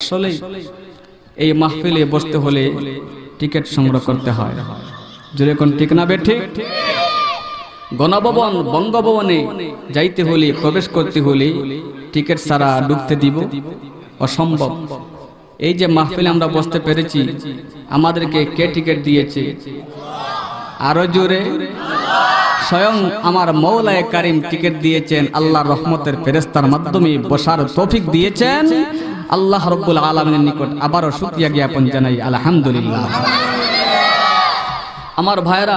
আসলে এই মাহফিলে বসতে হলে টিকিট সংগ্রহ করতে হয়। যদি কোন ঠিক না গণভবন, বঙ্গভবনে যাইতে হলে, প্রবেশ করতে হলে টিকিট ছাড়া ঢুকতে দিব? অসম্ভব। এই যে মাহফিলে আমরা বসতে পেরেছি, আমাদেরকে কে টিকিট দিয়েছে? আরও জোরে। স্বয়ং আমার মৌলায় কারিম টিকিট দিয়েছেন আল্লাহ রহমতের ফেরেস্তার মাধ্যমে বসার তৌফিক দিয়েছেন। আল্লাহ রব্বুল আলমের নিকট আবারও সুক্রিয়া জ্ঞাপন জানাই, আলহামদুলিল্লাহ। আমার ভাইরা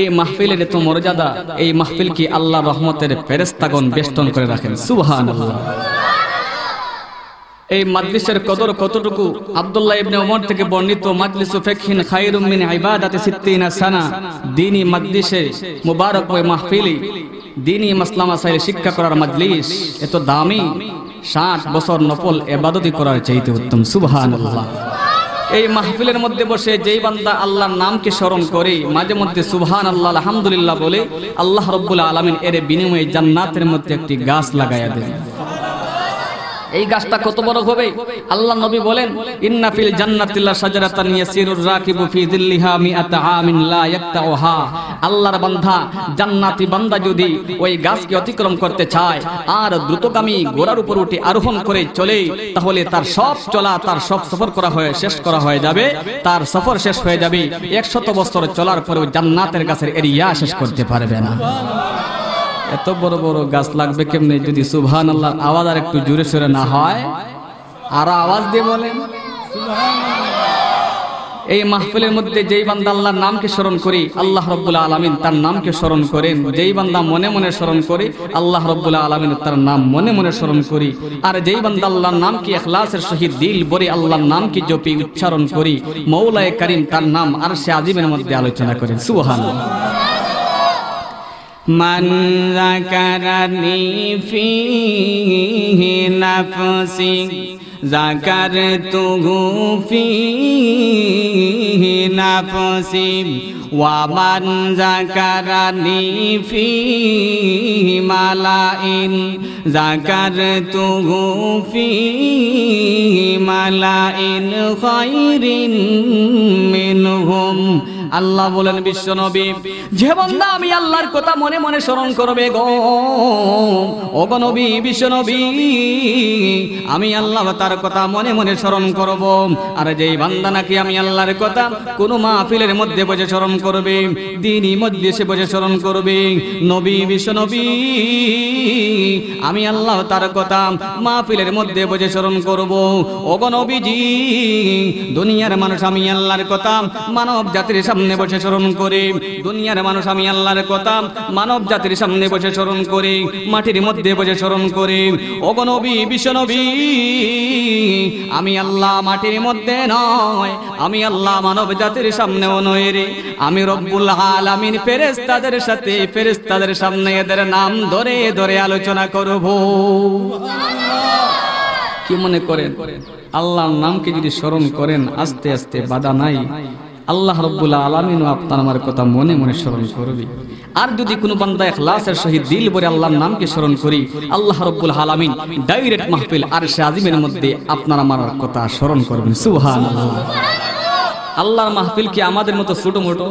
এই মাহফিলের এত মর্যাদা, এই মাহফিল কি আল্লাহ রহমতের ফেরেস্তাগণ বেষ্টন করে রাখেন? সুবহান এই মাদ্রিসের কদর কতটুকু? আব্দুল্লাহ ইবনে ওমর থেকে বর্ণিত মাজলিসু ফিকহিন খায়রুম মিন ইবাদাতি সিত্তিনা সানা। দ্বীনি মাদ্রিসে মুবারক ওই মাহফিলি। দ্বীনি মাসলা মাসাইল শিক্ষা করার মাজলিস। এত দামি 60 বছর নফল ইবাদতি করার চাইতে উত্তম। সুবহানাল্লাহ। এই মাহফিলের মধ্যে বসে যেই বান্দা আল্লাহর নামকে স্মরণ করে, মাঝে মধ্যে সুবহান আল্লাহ আলহামদুলিল্লাহ বলে আল্লাহ রব্বুল আলমিন এর বিনিময়ে জান্নাতের মধ্যে একটি গাছ লাগাইয়া দেন। এই গাছটা কত বড় হবে? আল্লাহ নবী বলেন, ইন্না ফিল জান্নাতিল্লা শাজারাতান ইয়াসিরুর রাকিবু ফি যিল্লিহা মিআতা আমিন লা ইয়াক্তাউহা। আল্লাহর বান্দা, জান্নাতি বান্দা যদি ওই গাছকে অতিক্রম করতে চায় আর দ্রুতগামী ঘোড়ার উপর উঠে আরোহণ করে চলে, তাহলে তার সব চলা, তার সব সফর করা হয়ে, শেষ করা হয়ে যাবে। তার সফর শেষ হয়ে যাবে। একশত বছর চলার পরেও জান্নাতের গাছের এরিয়া শেষ করতে পারবে না। এত বড় বড় গাছ লাগবে কেমনে? যদি সুবহান আল্লাহ আওয়াজ আর একটু জোরে সোরে না হয়, আর আওয়াজ দিয়ে বলেন। এই মাহফিলের মধ্যে যেই বান্দা আল্লাহর নামকে স্মরণ করি, আল্লাহ রব্বুল আলমিন তার নামকে স্মরণ করেন। যেই বান্দা মনে মনে স্মরণ করি, আল্লাহ রব্বুল আলমিন তার নাম মনে মনে স্মরণ করি। আর যেই বান্দা আল্লাহর নামকে এখলাসের সহিত দিল বরে আল্লাহর নামকে জপি উচ্চারণ করি, মৌলায় করিম তার নাম আর সে আজিমের মধ্যে আলোচনা করেন। সুবহান من ذكرني فيه نفسي ذكرته فيه نفسي ومن ذكرني فيه ملائن ذكرته فيه ملائن خير منهم আল্লাহ বলেন বিশ্ব নবী, যে বান্দা আমি আল্লাহর কথা মনে মনে স্মরণ করবে গো। ওগো নবী, বিশ্ব নবী, আমি আল্লাহ তার কথা মনে মনে স্মরণ করব। আর যেই বান্দা নাকি আমি আল্লাহর কথা কোন মাহফিলের মধ্যে বসে স্মরণ করবে, দিনই মধ্যে সে বসে স্মরণ করবে, নবী, বিশ্ব নবী, আমি আল্লাহ তার কথা মাহফিলের মধ্যে বসে স্মরণ করব। ওগো নবীজি, দুনিয়ার মানুষ আমি আল্লাহর কথা মানব জাতির সামনে বসে স্মরণ করে। দুনিয়ার মানুষ আমি আল্লাহর কথা, মানব জাতির সামনে বসে স্মরণ করে। মাটির মধ্যে বসে স্মরণ করে। অগনবী বিশ্বনবী আমি আল্লাহ মাটির মধ্যে নয়, আমি আল্লাহ মানব জাতির সামনেও নয় রে। আমি রব্বুল আলামিন ফেরেশতাদের সাথে, ফেরেশতাদের সামনে এদের নাম ধরে ধরে আলোচনা করব। কি মনে করেন? আল্লাহর নামকে যদি স্মরণ করেন, আস্তে আস্তে বাধা নাই। আল্লাহ রব্বুল আলমিনও আপনার আমার কথা মনে মনে স্মরণ করবে। আর যদি কোনো বান্দা এখলাসের সহিত দিল বলে আল্লাহর নামকে স্মরণ করি, আল্লাহ রব্বুল আলমিন ডাইরেক্ট মাহফিল আর সে আজিমের মধ্যে আপনার আমার কথা স্মরণ করবেন। সুহান আল্লাহর মাহফিল কি আমাদের মতো ছোট মোটো?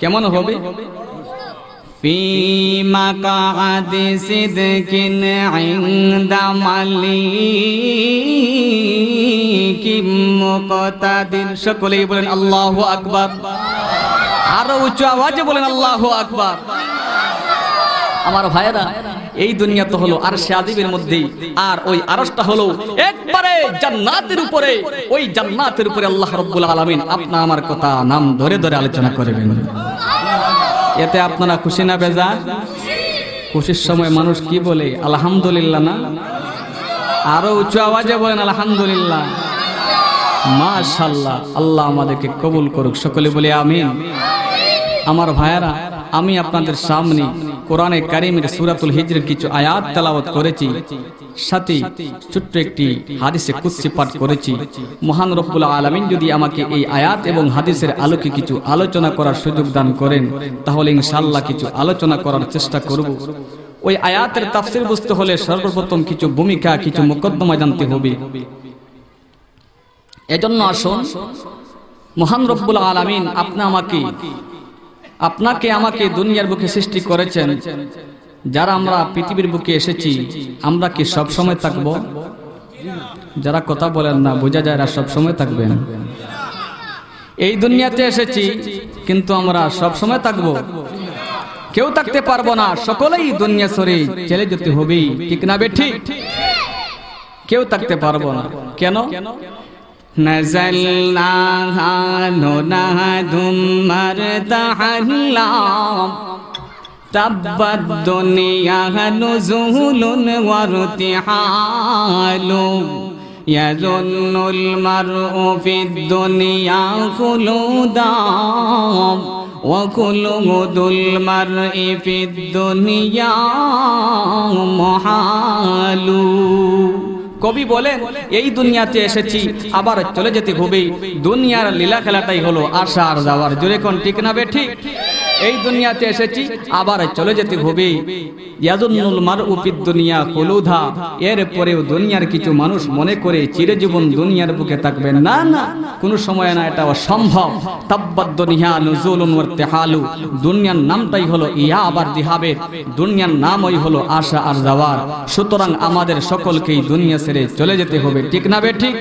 কেমন হবে? في مقعد صدق عند مليك مقتدر সকলেই বলেন আল্লাহ আকবার আরো উচ্চ আওয়াজে বলেন আল্লাহ আকবার আমার ভাইয়েরা এই দুনিয়া তো হলো আর সে আদিবের মধ্যেই আর ওই আরসটা হলো একবারে জান্নাতের উপরে ওই জান্নাতের উপরে আল্লাহ রব্বুল আলামিন আপনা আমার কথা নাম ধরে ধরে আলোচনা করবেন এতে আপনারা খুশি না বেজা? খুশির সময় মানুষ কি বলে? আলহামদুলিল্লাহ না? আরও উঁচু আওয়াজে বলেন, আলহামদুলিল্লাহ। মাশাল্লাহ, আল্লাহ আমাদেরকে কবুল করুক। সকলে বলে আমিন। আমার ভাইয়ারা আমি আপনাদের সামনে কোরআনে কারিমের সুরাতুল হিজরের কিছু আয়াত তেলাওয়াত করেছি। সাথে ছোট্ট একটি হাদিসে কুৎসি পাঠ করেছি। মহান রব্বুল আলমিন যদি আমাকে এই আয়াত এবং হাদিসের আলোকে কিছু আলোচনা করার সুযোগ দান করেন, তাহলে ইনশাল্লাহ কিছু আলোচনা করার চেষ্টা করব। ওই আয়াতের তাফসির বুঝতে হলে সর্বপ্রথম কিছু ভূমিকা, কিছু মোকদ্দমা জানতে হবে। এজন্য আসুন, মহান রব্বুল আলামিন আপনি আমাকে আপনাকে আমাকে দুনিয়ার বুকে সৃষ্টি করেছেন। যারা আমরা পৃথিবীর বুকে এসেছি, আমরা কি সব সময় থাকব? যারা কথা বলেন না, বোঝা যায় সব সময় থাকবেন। এই দুনিয়াতে এসেছি, কিন্তু আমরা সব সময় থাকব। কেউ থাকতে পারব না, সকলেই দুনিয়া সরে চলে যেতে হবেই, ঠিক না বে ঠিক? কেউ থাকতে পারব না। কেন? نزلناها نناد مرتحلام تبت دنيا نزول وارتحال يظن المرء في الدنيا خلودا وخلود المرء في الدنيا محال কবি বলেন, এই দুনিয়াতে এসেছি, আবার চলে যেতে হবে দুনিয়ার লীলা খেলাটাই হলো আসা আর যাওয়ার জোরে কোন ঠিক না বে ঠিক? এই দুনিয়াতে এসেছি, আবার চলে যেতে হবে। ইয়াদুন্নুল মার দুনিয়া হলুধা এর পরেও দুনিয়ার কিছু মানুষ মনে করে চিরজীবন দুনিয়ার বুকে থাকবেন। না না, কোন সময় না, এটা অসম্ভব। তাব্বাদ দুনিয়া নুজুলুন ওয়া ইরতিহালু। দুনিয়ার নামটাই হলো ইয়া, আবার দিহাবে দুনিয়ার নামই হলো আশা আর যাওয়ার। সুতরাং আমাদের সকলকেই দুনিয়া ছেড়ে চলে যেতে হবে। ঠিক না বে, ঠিক?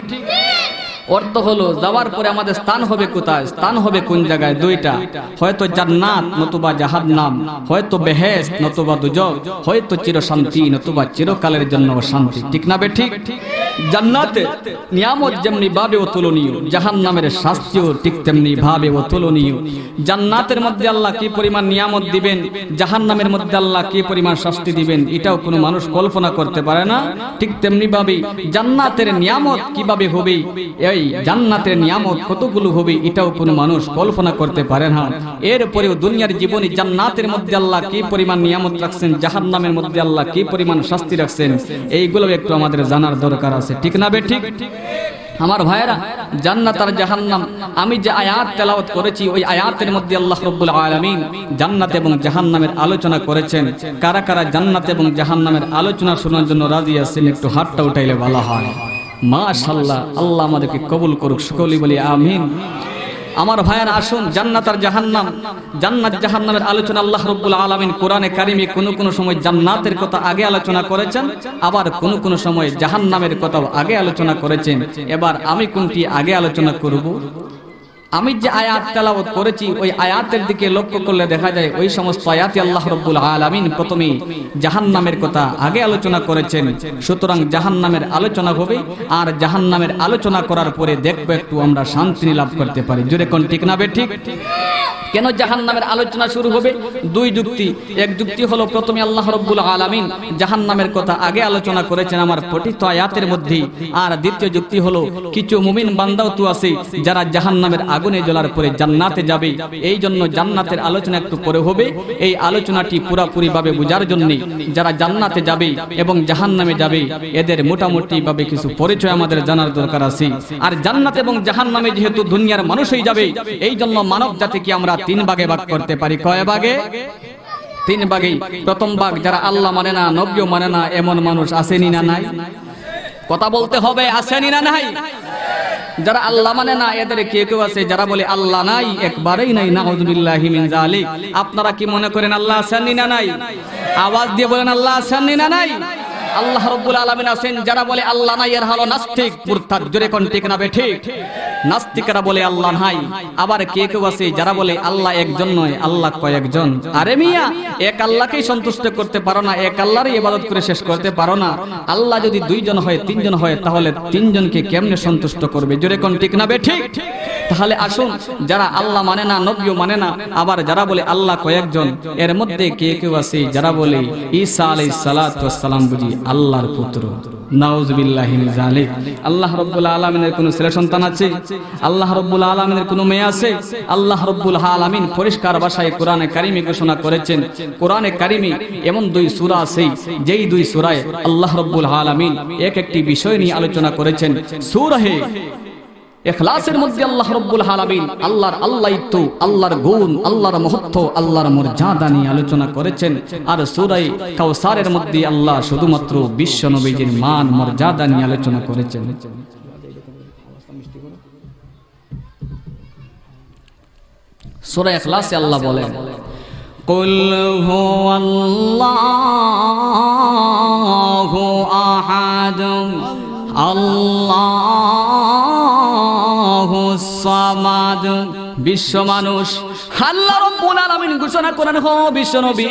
অর্থ হলো, যাওয়ার পরে আমাদের স্থান হবে কোথায়? স্থান হবে কোন জায়গায়? দুইটা। হয়তো জান্নাত নতুবা জাহাদ নাম হয়তো বেহেস নতুবা দুজক, হয়তো চিরশান্তি নতুবা চিরকালের জন্য শান্তি ঠিক না বে ঠিক? জান্নাতে নিয়ামত যেমনি ভাবে অতুলনীয় জাহান্নামের শাস্তিও ঠিক তেমনি ভাবে অতুলনীয় জান্নাতের মধ্যে আল্লাহ কি পরিমাণ নিয়ামত দিবেন, জাহান্নামের মধ্যে আল্লাহ কি পরিমাণ শাস্তি দিবেন, এটাও কোনো মানুষ কল্পনা করতে পারে না। ঠিক তেমনি ভাবে জান্নাতের নিয়ামত কীভাবে হবে, এই জান্নাতের নিয়ামত কতগুলো হবে, এটাও কোনো মানুষ কল্পনা করতে পারে না। এরপরেও দুনিয়ার জীবনে জান্নাতের মধ্যে আল্লাহ কি পরিমাণ নিয়ামত রাখছেন, জাহান্নামের মধ্যে আল্লাহ কি পরিমাণ শাস্তি রাখছেন, এইগুলো একটু আমাদের জানার দরকার আছে। ঠিক না বে, ঠিক? আমার ভাইরা জান্নাত আর জাহান্নাম। আমি যে আয়াত তেলাওয়াত করেছি, ওই আয়াতের মধ্যে আল্লাহ রব্বুল আলামিন জান্নাত এবং জাহান্নামের আলোচনা করেছেন। কারা কারা জান্নাত এবং জাহান্নামের আলোচনা শোনার জন্য রাজি আছেন, একটু হাতটা উঠাইলে ভালো হয়। মাশাআল্লাহ, আল্লাহ আমাদেরকে কবুল করুক সকলি বলি আমিন। আমার ভাইয়ের আসুন, জান্নাত আর জাহান্নাম। জান্নাত জাহান্নামের আলোচনা আল্লাহ রব্বুল আলমিন কোরআনে কারিমে কোনো কোনো সময় জান্নাতের কথা আগে আলোচনা করেছেন, আবার কোনো কোনো সময় জাহান্নামের কথাও আগে আলোচনা করেছেন। এবার আমি কোনটি আগে আলোচনা করব? আমি যে আয়াত তেলাওয়াত করেছি, ওই আয়াতের দিকে লক্ষ্য করলে দেখা যায় ওই সমস্ত আয়াতে আল্লাহ রব্বুল আলামিন প্রথমে জাহান্নামের কথা আগে আলোচনা করেছেন। সুতরাং জাহান্নামের আলোচনা হবে, আর জাহান্নামের আলোচনা করার পরে দেখব একটু আমরা শান্তি লাভ করতে পারি। জোরে কোন ঠিক না ঠিক কেন জাহান্নামের আলোচনা শুরু হবে? দুই যুক্তি। এক যুক্তি হলো, প্রথমে আল্লাহ রব্বুল আলামিন জাহান্নামের কথা আগে আলোচনা করেছেন আমার পঠিত আয়াতের মধ্যে আর দ্বিতীয় যুক্তি হলো, কিছু মুমিন বান্দাও তো আছে যারা জাহান্নামের আগুনে জ্বলার পরে জান্নাতে যাবে। এই জন্য জান্নাতের আলোচনা একটু পরে হবে। এই আলোচনাটি পুরাপুরি ভাবে বোঝার জন্য যারা জান্নাতে যাবে এবং জাহান্নামে যাবে, এদের মোটামুটি ভাবে কিছু পরিচয় আমাদের জানার দরকার আছে। আর জান্নাত এবং জাহান্নামে যেহেতু দুনিয়ার মানুষই যাবে এই জন্য মানব জাতিকে আমরা তিন ভাগে ভাগ করতে পারি। কয় ভাগে? তিন ভাগে। প্রথম ভাগ, যারা আল্লাহ মানে না নব্য মানে না, এমন মানুষ আসেনি না নাই? কথা বলতে হবে, আসেনি না নাই? যারা আল্লাহ মানে না, এদের কে কেউ আছে যারা বলে আল্লাহ নাই? একবারেই নাই, নাউজুবিল্লাহি মিন আপনারা কি মনে করেন আল্লাহ আছেন না নাই? আওয়াজ দিয়ে বলেন, আল্লাহ আছেন না নাই? আল্লাহ রব্বুল আলামিন আছেন, যারা বলে আল্লাহ নাই, এর হলো নাস্তিক মুরতাদ জোরে কোন ঠিক না বে ঠিক। নাস্তিকরা বলে আল্লাহ নাই, আবার কে কেউ আছে যারা বলে আল্লাহ একজন নয়, আল্লাহ কয়েকজন। আরে মিয়া, এক আল্লাহকেই সন্তুষ্ট করতে পারো না, এক আল্লাহরই ইবাদত করে শেষ করতে পারো না। আল্লাহ যদি দুইজন হয়, তিনজন হয়, তাহলে তিনজনকে কেমনে সন্তুষ্ট করবে? জোরে কোন ঠিক না বে ঠিক? তাহলে আসুন, যারা আল্লাহ মানে না, নবীও মানে না, আবার যারা বলে আল্লাহ কয়েকজন, এর মধ্যে কে কেউ আছে, যারা বলে ঈসা আলাইহিস সালাতু ওয়াস সালাম বুঝি আল্লাহর পুত্র। আল্লাহ রাব্বুল মেয়ে আছে পরিষ্কার কোরআনে এমন দুই সূরা আছে, যেই দুই সূরায় এক একটি বিষয় নিয়ে আলোচনা করেছেন। সূরাহে এখলাসের মধ্যে আল্লাহ রব্বুল আলামিন আল্লাহর আল্লাহিত্ব আল্লাহর গুণ আল্লাহর মহত্ব আল্লাহর মর্যাদা নিয়ে আলোচনা করেছেন আর সূরায়ে কাউসারের মধ্যে আল্লাহ শুধুমাত্র বিশ্ব নবীজির মান মর্যাদা নিয়ে আলোচনা করেছেন সূরা ইখলাসে আল্লাহ বলেন قل هو الله أحد الله সামাদ বিশ্ব মানুষ আল্লাহ রব্বুল আলামিন ঘোষণা করেন হো বিশ্ব নবী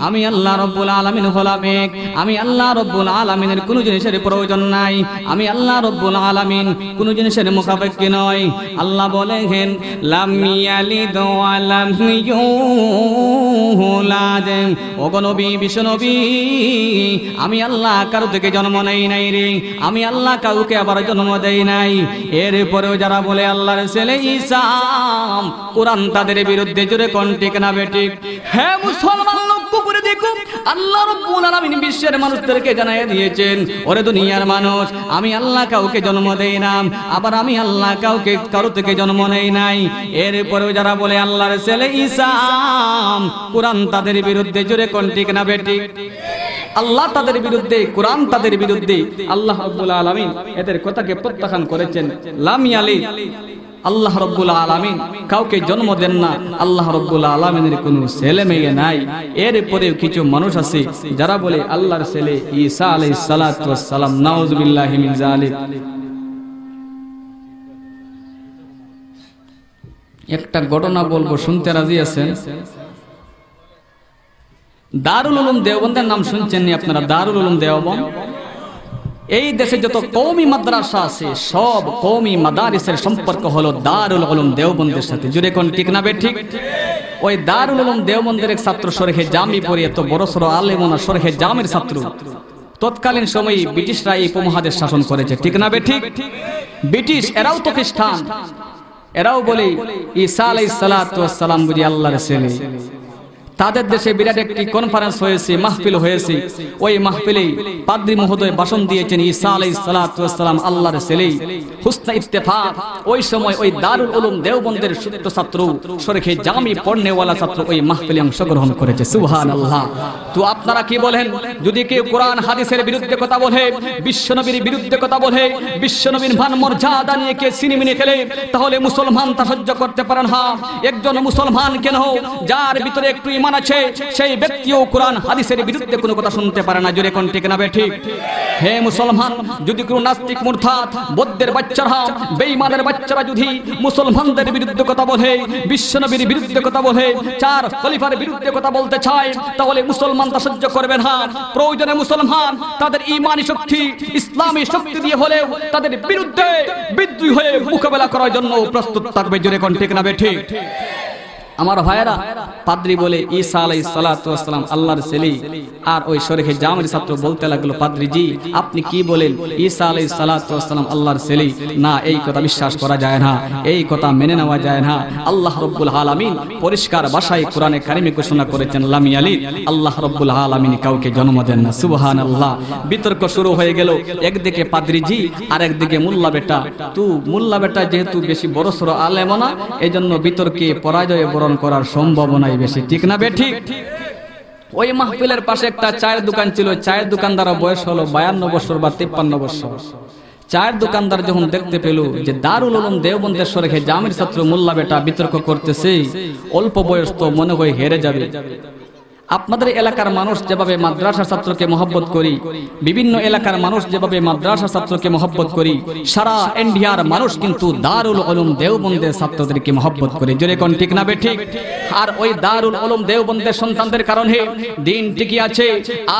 আমি আল্লাহ রব্বুল আলামিন হলাম এক। আমি আল্লাহ রব্বুল আলামিনের কোনো জিনিসের প্রয়োজন নাই। আমি আল্লাহ রব্বুল আলামিন কোনো জিনিসের মুখাপেক্ষি নয় আল্লাহ বলেন, লাম ইয়ালিদ ওয়া লাম ইউলাদ। ওগো নবী, বিশ্বনবী, আমি আল্লাহ কারও থেকে জন্ম নেই নাই রে। আমি আল্লাহ কাউকে আবার জন্ম দেই নাই। এরপরেও যারা বলে আল্লাহর ছেলে ঈসাম কোরআন তাদের বিরুদ্ধে জোরে কোন ঠিক না বেঠিক হ্যাঁ মুসলমান লক্ষ্য করে দেখো আল্লাহ রব্বুল বিশ্বের মানুষদেরকে জানাই দিয়েছেন, ওরে দুনিয়ার মানুষ, আমি আল্লাহ কাউকে জন্ম দেই না, আবার আমি আল্লাহ কাউকে, কারও থেকে জন্ম নেই নাই। এরপরেও যারা বলে আল্লাহর ছেলে ঈসাম কোরআন তাদের বিরুদ্ধে জোরে কোন ঠিক না বেঠিক আল্লাহ তাদের বিরুদ্ধে, কোরআন তাদের বিরুদ্ধে আল্লাহ রব্বুল আলামিন এদের কথাকে প্রত্যাখ্যান করেছেন লাম ইয়ালি আল্লাহ রব্বুল আলামিন কাউকে জন্ম দেন না। আল্লাহ রব্বুল আলামিনের কোনো ছেলে মেয়ে নাই। এরপরেও কিছু মানুষ আছে যারা বলে আল্লাহর ছেলে ঈসা আলাইহিস সালাতু ওয়াস সালাম। নাউজুবিল্লাহি একটা ঘটনা বলব, শুনতে রাজি আছেন? দারুল উলুম দেওবন্দের নাম শুনছেননি আপনারা? দারুল উলুম দেওবন্দ? এই দেশে যত কৌমি মাদ্রাসা আছে, সব কৌমি মাদারিসের সম্পর্ক হলো দারুল উলুম দেওবন্দের সাথে। জুড়ে কোন ঠিক না ঠিক? ওই দারুল উলুম দেওবন্দের এক ছাত্র সরেহে জামি পড়ে, এত বড় সড়ো আলেমনা সরেহে জামের ছাত্র। তৎকালীন সময়ে ব্রিটিশরা এই উপমহাদেশ শাসন করেছে, ঠিক না ঠিক? ব্রিটিশ, এরাও তো খ্রিস্টান। এরাও বলে ঈসা আলাইহিস সালাতু ওয়াস সালাম বুঝি আল্লাহর তাদের দেশে বিরাট একটি কনফারেন্স হয়েছে, মাহফিল হয়েছে। ওই মাহফিলে পাদ্রী মহোদয় ভাষণ দিয়েছেন ঈসা ওয়াস সালাম আল্লাহর ছেলে হুসনা ইত্তেফাক, ওই সময় ওই দারুল উলুম দেওবন্দের সুস্থ ছাত্র শরীখে জামি পড়নেওয়ালা ছাত্র ওই মাহফিলে অংশগ্রহণ করেছে। সুবহানাল্লাহ। তো আপনারা কি বলেন? যদি কেউ কোরআন, হাদিসের বিরুদ্ধে কথা বলে, বিশ্বনবীর বিরুদ্ধে কথা বলে, বিশ্বনবীর মান মর্যাদা নিয়ে কে সিনেমিনে খেলে, তাহলে মুসলমান তা সহ্য করতে পারেন হা একজন মুসলমান কেন? যার ভিতরে একটু ইমান আছে, সেই ব্যক্তিও কোরআন, হাদিসের বিরুদ্ধে কোনো কথা শুনতে পারে না। জোরে কোন ঠিক না ঠিক? হে মুসলমান, যদি কোনো নাস্তিক মুরতাদ বৌদ্ধের বাচ্চারা, বেঈমানের বাচ্চারা যদি মুসলমানদের বিরুদ্ধে কথা বলে বিশ্বনবীর বিরুদ্ধে কথা বলে, চার খলিফার বিরুদ্ধে কথা বলতে চায়, তাহলে মুসলমান তা সহ্য করবে না। প্রয়োজনে মুসলমান তাদের ইমানি শক্তি, ইসলামী শক্তি দিয়ে হলেও তাদের বিরুদ্ধে বিদ্রোহী হয়ে মোকাবেলা করার জন্য প্রস্তুত থাকবে। জোরে কোন ঠিক না ঠিক? আমার ভাইয়েরা, পাদ্রি বলে ঈসা আলাই সালাতাম আল্লাহর ছেলে। আর ওই শরীফে জামের ছাত্র বলতে লাগল, পাদ্রি জি, আপনি কি বলেন, ঈসা আলাই সালাতাম আল্লাহর ছেলে? না, এই কথা বিশ্বাস করা যায় না, এই কথা মেনে নেওয়া যায় না। আল্লাহ রব্বুল আলামিন পরিষ্কার ভাষায় কোরআনে কারিমে ঘোষণা করেছেন লামি আলী আল্লাহ রব্বুল আলামিন কাউকে জন্ম দেন না সুবহান আল্লাহ বিতর্ক শুরু হয়ে গেল, একদিকে পাদ্রি জি আর একদিকে মুল্লা বেটা। তু মুল্লা বেটা যেহেতু বেশি বড় সড়ো আলেমনা এই জন্য বিতর্কে পরাজয় বরণ করার সম্ভাবনাই বেশি। ঠিক না বেঠি ওই মাহফিলের পাশে একটা চায়ের দোকান ছিল। চায়ের দোকানদার বয়স হলো বায়ান্ন বছর বা তিপ্পান্ন বছর। চায়ের দোকানদার যখন দেখতে পেল যে দারুল উলুম দেওবন্দেশ্বর রেখে জামির ছাত্র মোল্লা বেটা বিতর্ক করতেছে, অল্প বয়স তো মনে হয় হেরে যাবে। আপনাদের এলাকার মানুষ যেভাবে মাদ্রাসা ছাত্রকে মহব্বত করি, বিভিন্ন এলাকার মানুষ যেভাবে মাদ্রাসা ছাত্রকে মহব্বত করি, সারা ইন্ডিয়ার মানুষ কিন্তু দারুল উলুম দেওবন্দের ছাত্রদেরকে মহব্বত করে। জোরে কোন ঠিক না ঠিক আর ওই দারুল উলুম দেওবন্দের সন্তানদের কারণে দিন টিকি আছে,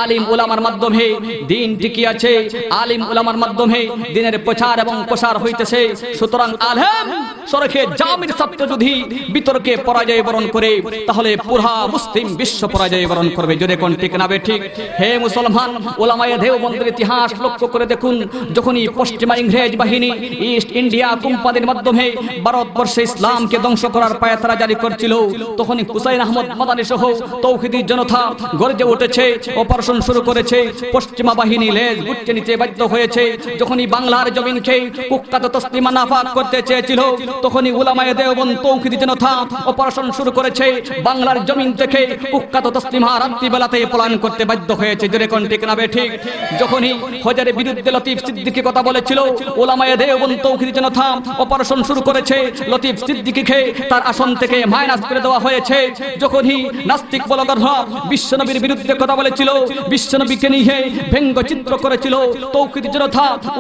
আলিম উলামার মাধ্যমে দিন টিকি আছে, আলিম উলামার মাধ্যমে দিনের প্রচার এবং প্রসার হইতেছে। সুতরাং আলেম সরখে জামির ছাত্র যদি বিতর্কে পরাজয় বরণ করে, তাহলে পুরা মুসলিম বিশ্ব পরাজয় বরণ করবে, জোরে কোন ঠিক না ঠিক? হে মুসলমান, ওলামায়ে দেওবন্দের ইতিহাস লক্ষ্য করে দেখুন, যখনই পশ্চিমা ইংরেজ বাহিনী ইস্ট ইন্ডিয়া কোম্পানির মাধ্যমে ভারতবর্ষে ইসলামকে ধ্বংস করার পায়তারা জারি করছিল, তখনই হুসাইন আহমদ মাদানি সহ তৌহিদি জনতা গর্জে উঠেছে, অপারেশন শুরু করেছে, পশ্চিমা বাহিনী লেজ গুটকে নিতে বাধ্য হয়েছে, যখনই বাংলার জমিনকে কুখ্যাত তসলিমা নাফাক করতে চেয়েছিল, তখনই উলামায়ে দেওবন্দ তৌহিদি জনতা অপারেশন শুরু করেছে, বাংলার জমিন থেকে কুখ্যাত মুসলিমা রাত্রিবেলাতে পলায়ন করতে বাধ্য হয়েছে। জোরে কোন ঠিক না ঠিক? যখনই হজারের বিরুদ্ধে লতিফ সিদ্দিকি কথা বলেছিল তৌহিদ জনতা অপারেশন শুরু করেছে, লতিফ তার আসন থেকে মাইনাস করে দেওয়া হয়েছে। যখনই নাস্তিক বিশ্বনবীর বিরুদ্ধে কথা বলেছিল, বিশ্বনবীকে নিয়ে করেছিল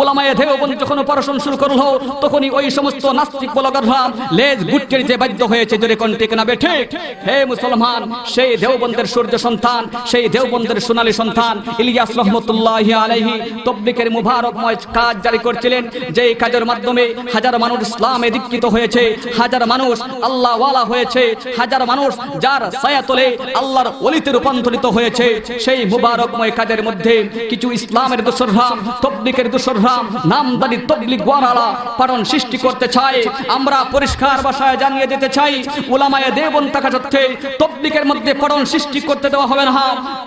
ওলামায়ে দেওবন যখন অপারেশন শুরু করল, তখনই ওই সমস্ত নাস্তিক বলগর্ভ লেজ গুটকে দিতে বাধ্য হয়েছে, জোরে কোন ঠিক না ঠিক? হে মুসলমান, সেই দেওবন্দের সূর্য সন্তান, সেই দেওবন্দের সোনালী সন্তান ইলিয়াস রহমতুল্লাহ আলাইহি তবলিকের মুবারকময় কাজ জারি করছিলেন যে কাজের মাধ্যমে হাজার মানুষ ইসলামে দীক্ষিত হয়েছে, হাজার মানুষ আল্লাহ ওয়ালা হয়েছে, হাজার মানুষ যার ছায়া তোলে আল্লাহর ওলিতে রূপান্তরিত হয়েছে, সেই মুবারকময় কাজের মধ্যে কিছু ইসলামের দোসররাম তবলিকের দোসররাম নামদারি তবলিক ওয়ারালা কারণ সৃষ্টি করতে চায়। আমরা পরিষ্কার ভাষায় জানিয়ে দিতে চাই, উলামায়ে দেবন থাকা সত্ত্বে তবলিকের মধ্যে পড়ন সৃষ্টি করতে দেওয়া হবে না।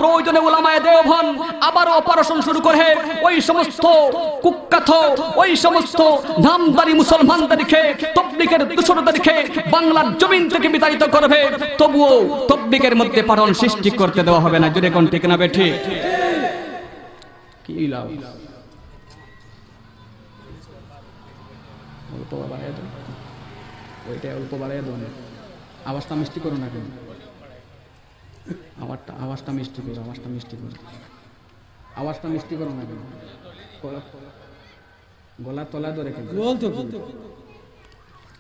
প্রয়োজনে উলামায়ে দেবন আবারও অপারেশন শুরু করে। ওই সমস্ত কুখ্যাত, ওই সমস্ত নামদারি মুসলমানদেরকে তবলিকের দূষণদেরকে বাংলার জমিন থেকে বিতাড়িত করবে। তবুও তবলিকের মধ্যে পড়ন সৃষ্টি করতে দেওয়া হবে না। জুড়ে কোন ঠিক না বেঠি কি অল্প বাড়াই দাও। ওইটা অল্প বাড়াই দাও। আওয়াজটা মিষ্টি করো না কেন আওয়াজটা আওয়াজটা মিষ্টি করো আওয়াজটা মিষ্টি করো। আওয়াজটা মিষ্টি করো না কেন? গলা তলা ধরে কেন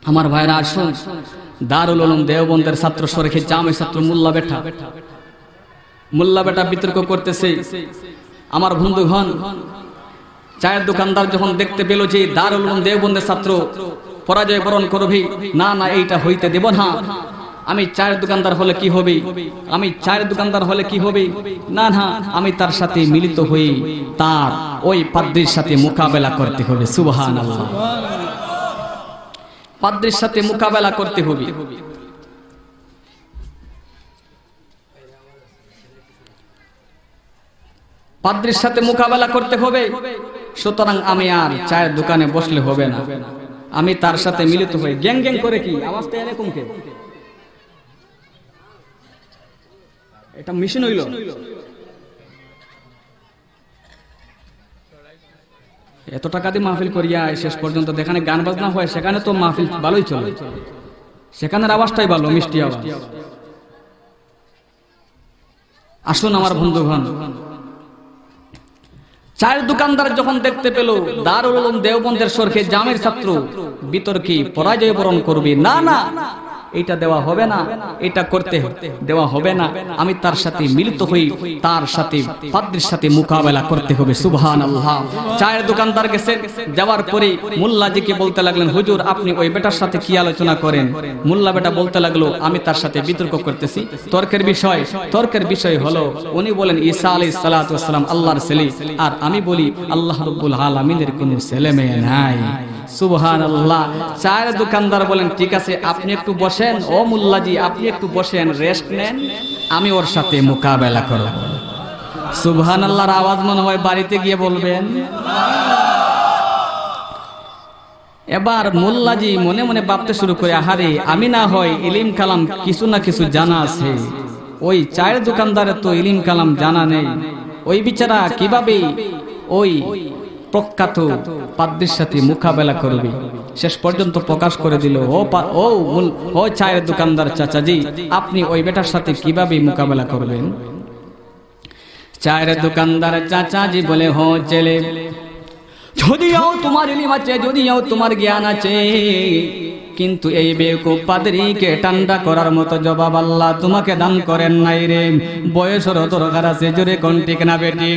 আমার ভাইরা আসুন। দারুল উলুম দেওবন্দের ছাত্র সরেখে জামে ছাত্র মোল্লা বেঠা মোল্লা বেটা বিতর্ক করতেছে। আমার বন্ধুগণ চায়ের দোকানদার যখন দেখতে পেল যে দারুল উলুম দেওবন্দের ছাত্র পরাজয় বরণ করবি না না এইটা হইতে দেব না। আমি চায়ের দোকানদার হলে কি হবে? আমি চায়ের দোকানদার হলে কি হবে? না না, আমি তার সাথে মিলিত হয়ে তার ওই পাদ্রির সাথে মোকাবেলা করতে হবে। সুবহান পাদ্রির সাথে মোকাবেলা করতে হবে। পাদ্রির সাথে মোকাবেলা করতে হবে। সুতরাং আমি আর চায়ের দোকানে বসলে হবে না। আমি তার সাথে মিলিত হই গ্যাং গ্যাং করে কি? আওয়াজটা এরকম কে? এটা মেশিন হইল। এত টাকা দিয়ে মাহফিল করিয়া শেষ পর্যন্ত যেখানে গান বাজনা হয়, সেখানে তো মাহফিল ভালোই চলে। সেখানের আওয়াজটাই ভালো, মিষ্টি আওয়াজ। আসুন আমার বন্ধুগণ। চায়ের দোকানদার যখন দেখতে পেল, দারুল দেওবন্দের সরকে জামের ছাত্র, বিতর্কে পরাজয় বরণ করবে। না না। এটা দেওয়া হবে না, এটা করতে দেওয়া হবে না। আমি তার সাথে মিলিত হই, তার সাথে পাদ্রির সাথে মোকাবেলা করতে হবে সুবহান আল্লাহ চায়ের দোকানদার গেছে, যাওয়ার পরে মোল্লাজিকে বলতে লাগলেন, হুজুর, আপনি ওই বেটার সাথে কি আলোচনা করেন? মোল্লা বেটা বলতে লাগল, আমি তার সাথে বিতর্ক করতেছি। তর্কের বিষয় তর্কের বিষয় হলো, উনি বলেন, ঈসা আলাইহিস সালাতু আল্লাহর ছেলে। আর আমি বলি, আল্লাহ রাব্বুল আলামিনের কোনো ছেলে মেয়ে নাই। সুবহান মুল্লাজি আমি ওর সাথে মোকাবেলা করব। সুবহান আল্লাহর আওয়াজ মনে হয় বাড়িতে গিয়ে বলবেন। এবার মোল্লাজি মনে মনে ভাবতে শুরু করে, আহারে, আমি না হয় ইলিম কালাম কিছু না কিছু জানা আছে। ওই চায়ের দোকানদারের তো ইলিম কালাম জানা নেই। ওই বিচারা কীভাবে? ওই প্রখ্যাত পাদ্রির সাথে মোকাবেলা করবে। শেষ পর্যন্ত প্রকাশ করে দিল, ও ও ও চায়ের দোকানদার চাচাজি, আপনি ওই বেটার সাথে কীভাবে মোকাবেলা করবেন? চায়ের দোকানদার চাচাজি বলে, হো, ছেলে, যদিও তোমার ইলিম আছে, যদিও তোমার জ্ঞান আছে কিন্তু এই বেকুব পাদরিকে ঠান্ডা করার মতো জবাব আল্লাহ তোমাকে দান করেন নাই রে। বয়সের দরকার আছে, জোরে ঠিক না বেটি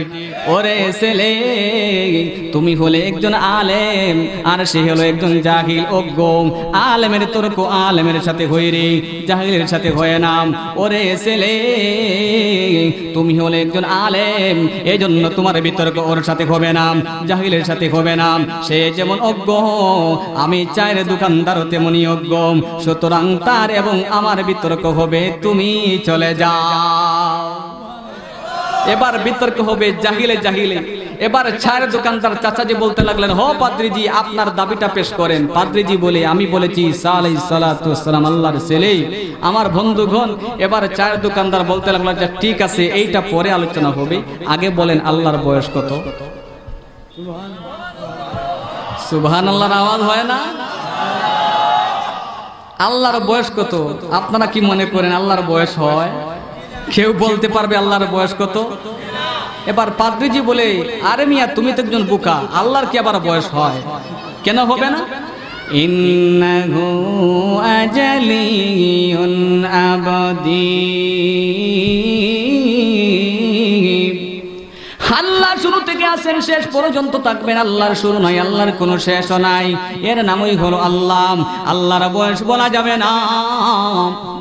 ওরে ছেলে, তুমি হলে একজন আলেম, আর সে হলো একজন জাহিল। অজ্ঞ, আলেমের তর্ক আলেমের সাথে হই রে, জাহিলের সাথে হয়ে নাম ওরে ছেলে, তুমি হলে একজন আলেম এই জন্য তোমার বিতর্ক ওর সাথে হবে না, জাহিলের সাথে হবে না। সে যেমন অজ্ঞ, আমি চায়ের দোকানদার তেমনই অজ্ঞ সুতরাং তার এবং আমার বিতর্ক হবে, তুমি চলে যাও। এবার বিতর্ক হবে জাহিলে জাহিলে। এবার ছায়ের দোকানদার চাচাজি বলতে লাগলেন, হ পাদ্রিজি, আপনার দাবিটা পেশ করেন। পাদ্রিজি বলে, আমি বলেছি আল্লাহর ছেলে, আমার বন্ধুগণ। এবার চায়ের দোকানদার বলতে লাগল যে ঠিক আছে, এইটা পরে আলোচনা হবে। আগে বলেন, আল্লাহর বয়স কত? সুবহান আল্লাহর আওয়াজ হয় না? আল্লাহর বয়স কত? আপনারা কি মনে করেন আল্লাহর বয়স হয়? কেউ বলতে পারবে আল্লাহর বয়স কত? এবার পাদ্রিজি বলে, আরে মিয়া, তুমি তো একজন বোকা। আল্লাহর কি আবার বয়স হয়? কেন হবে না? আবাদী আল্লাহ শুরু থেকে আসেন শেষ পর্যন্ত থাকবেন। আল্লাহর শুরু নাই, আল্লাহর কোনো শেষও নাই। এর নামই হলো আল্লাহ। আল্লাহর বয়স বলা যাবে না।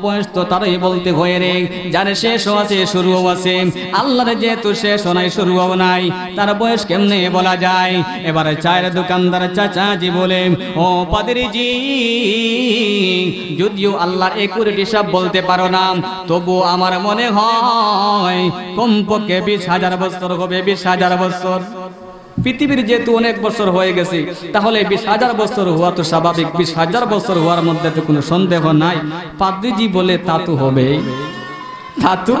বয়স তো তারই বলতে হয়ে রে। যার শেষও আছে, শুরুও আছে। আল্লাহর যেহেতু শেষও নাই, শুরুও নাই, তার বয়স কেমনে বলা যায়? এবারে চায়ের দোকানদার চাচাজি বলে, ও পাদরিজি, যদিও আল্লাহর একুরেট হিসাব বলতে পারো না তবু আমার মনে হয়, কমপক্ষে বিশ হাজার বছর হবে, বিশ হাজার বছর। পৃথিবীর যেহেতু অনেক বছর হয়ে গেছে, তাহলে বিশ হাজার বছর হওয়া তো স্বাভাবিক। বিশ হাজার বছর হওয়ার মধ্যে তো কোনো সন্দেহ নাই। পাদ্রিজি বলে তা তো হবে। তা তো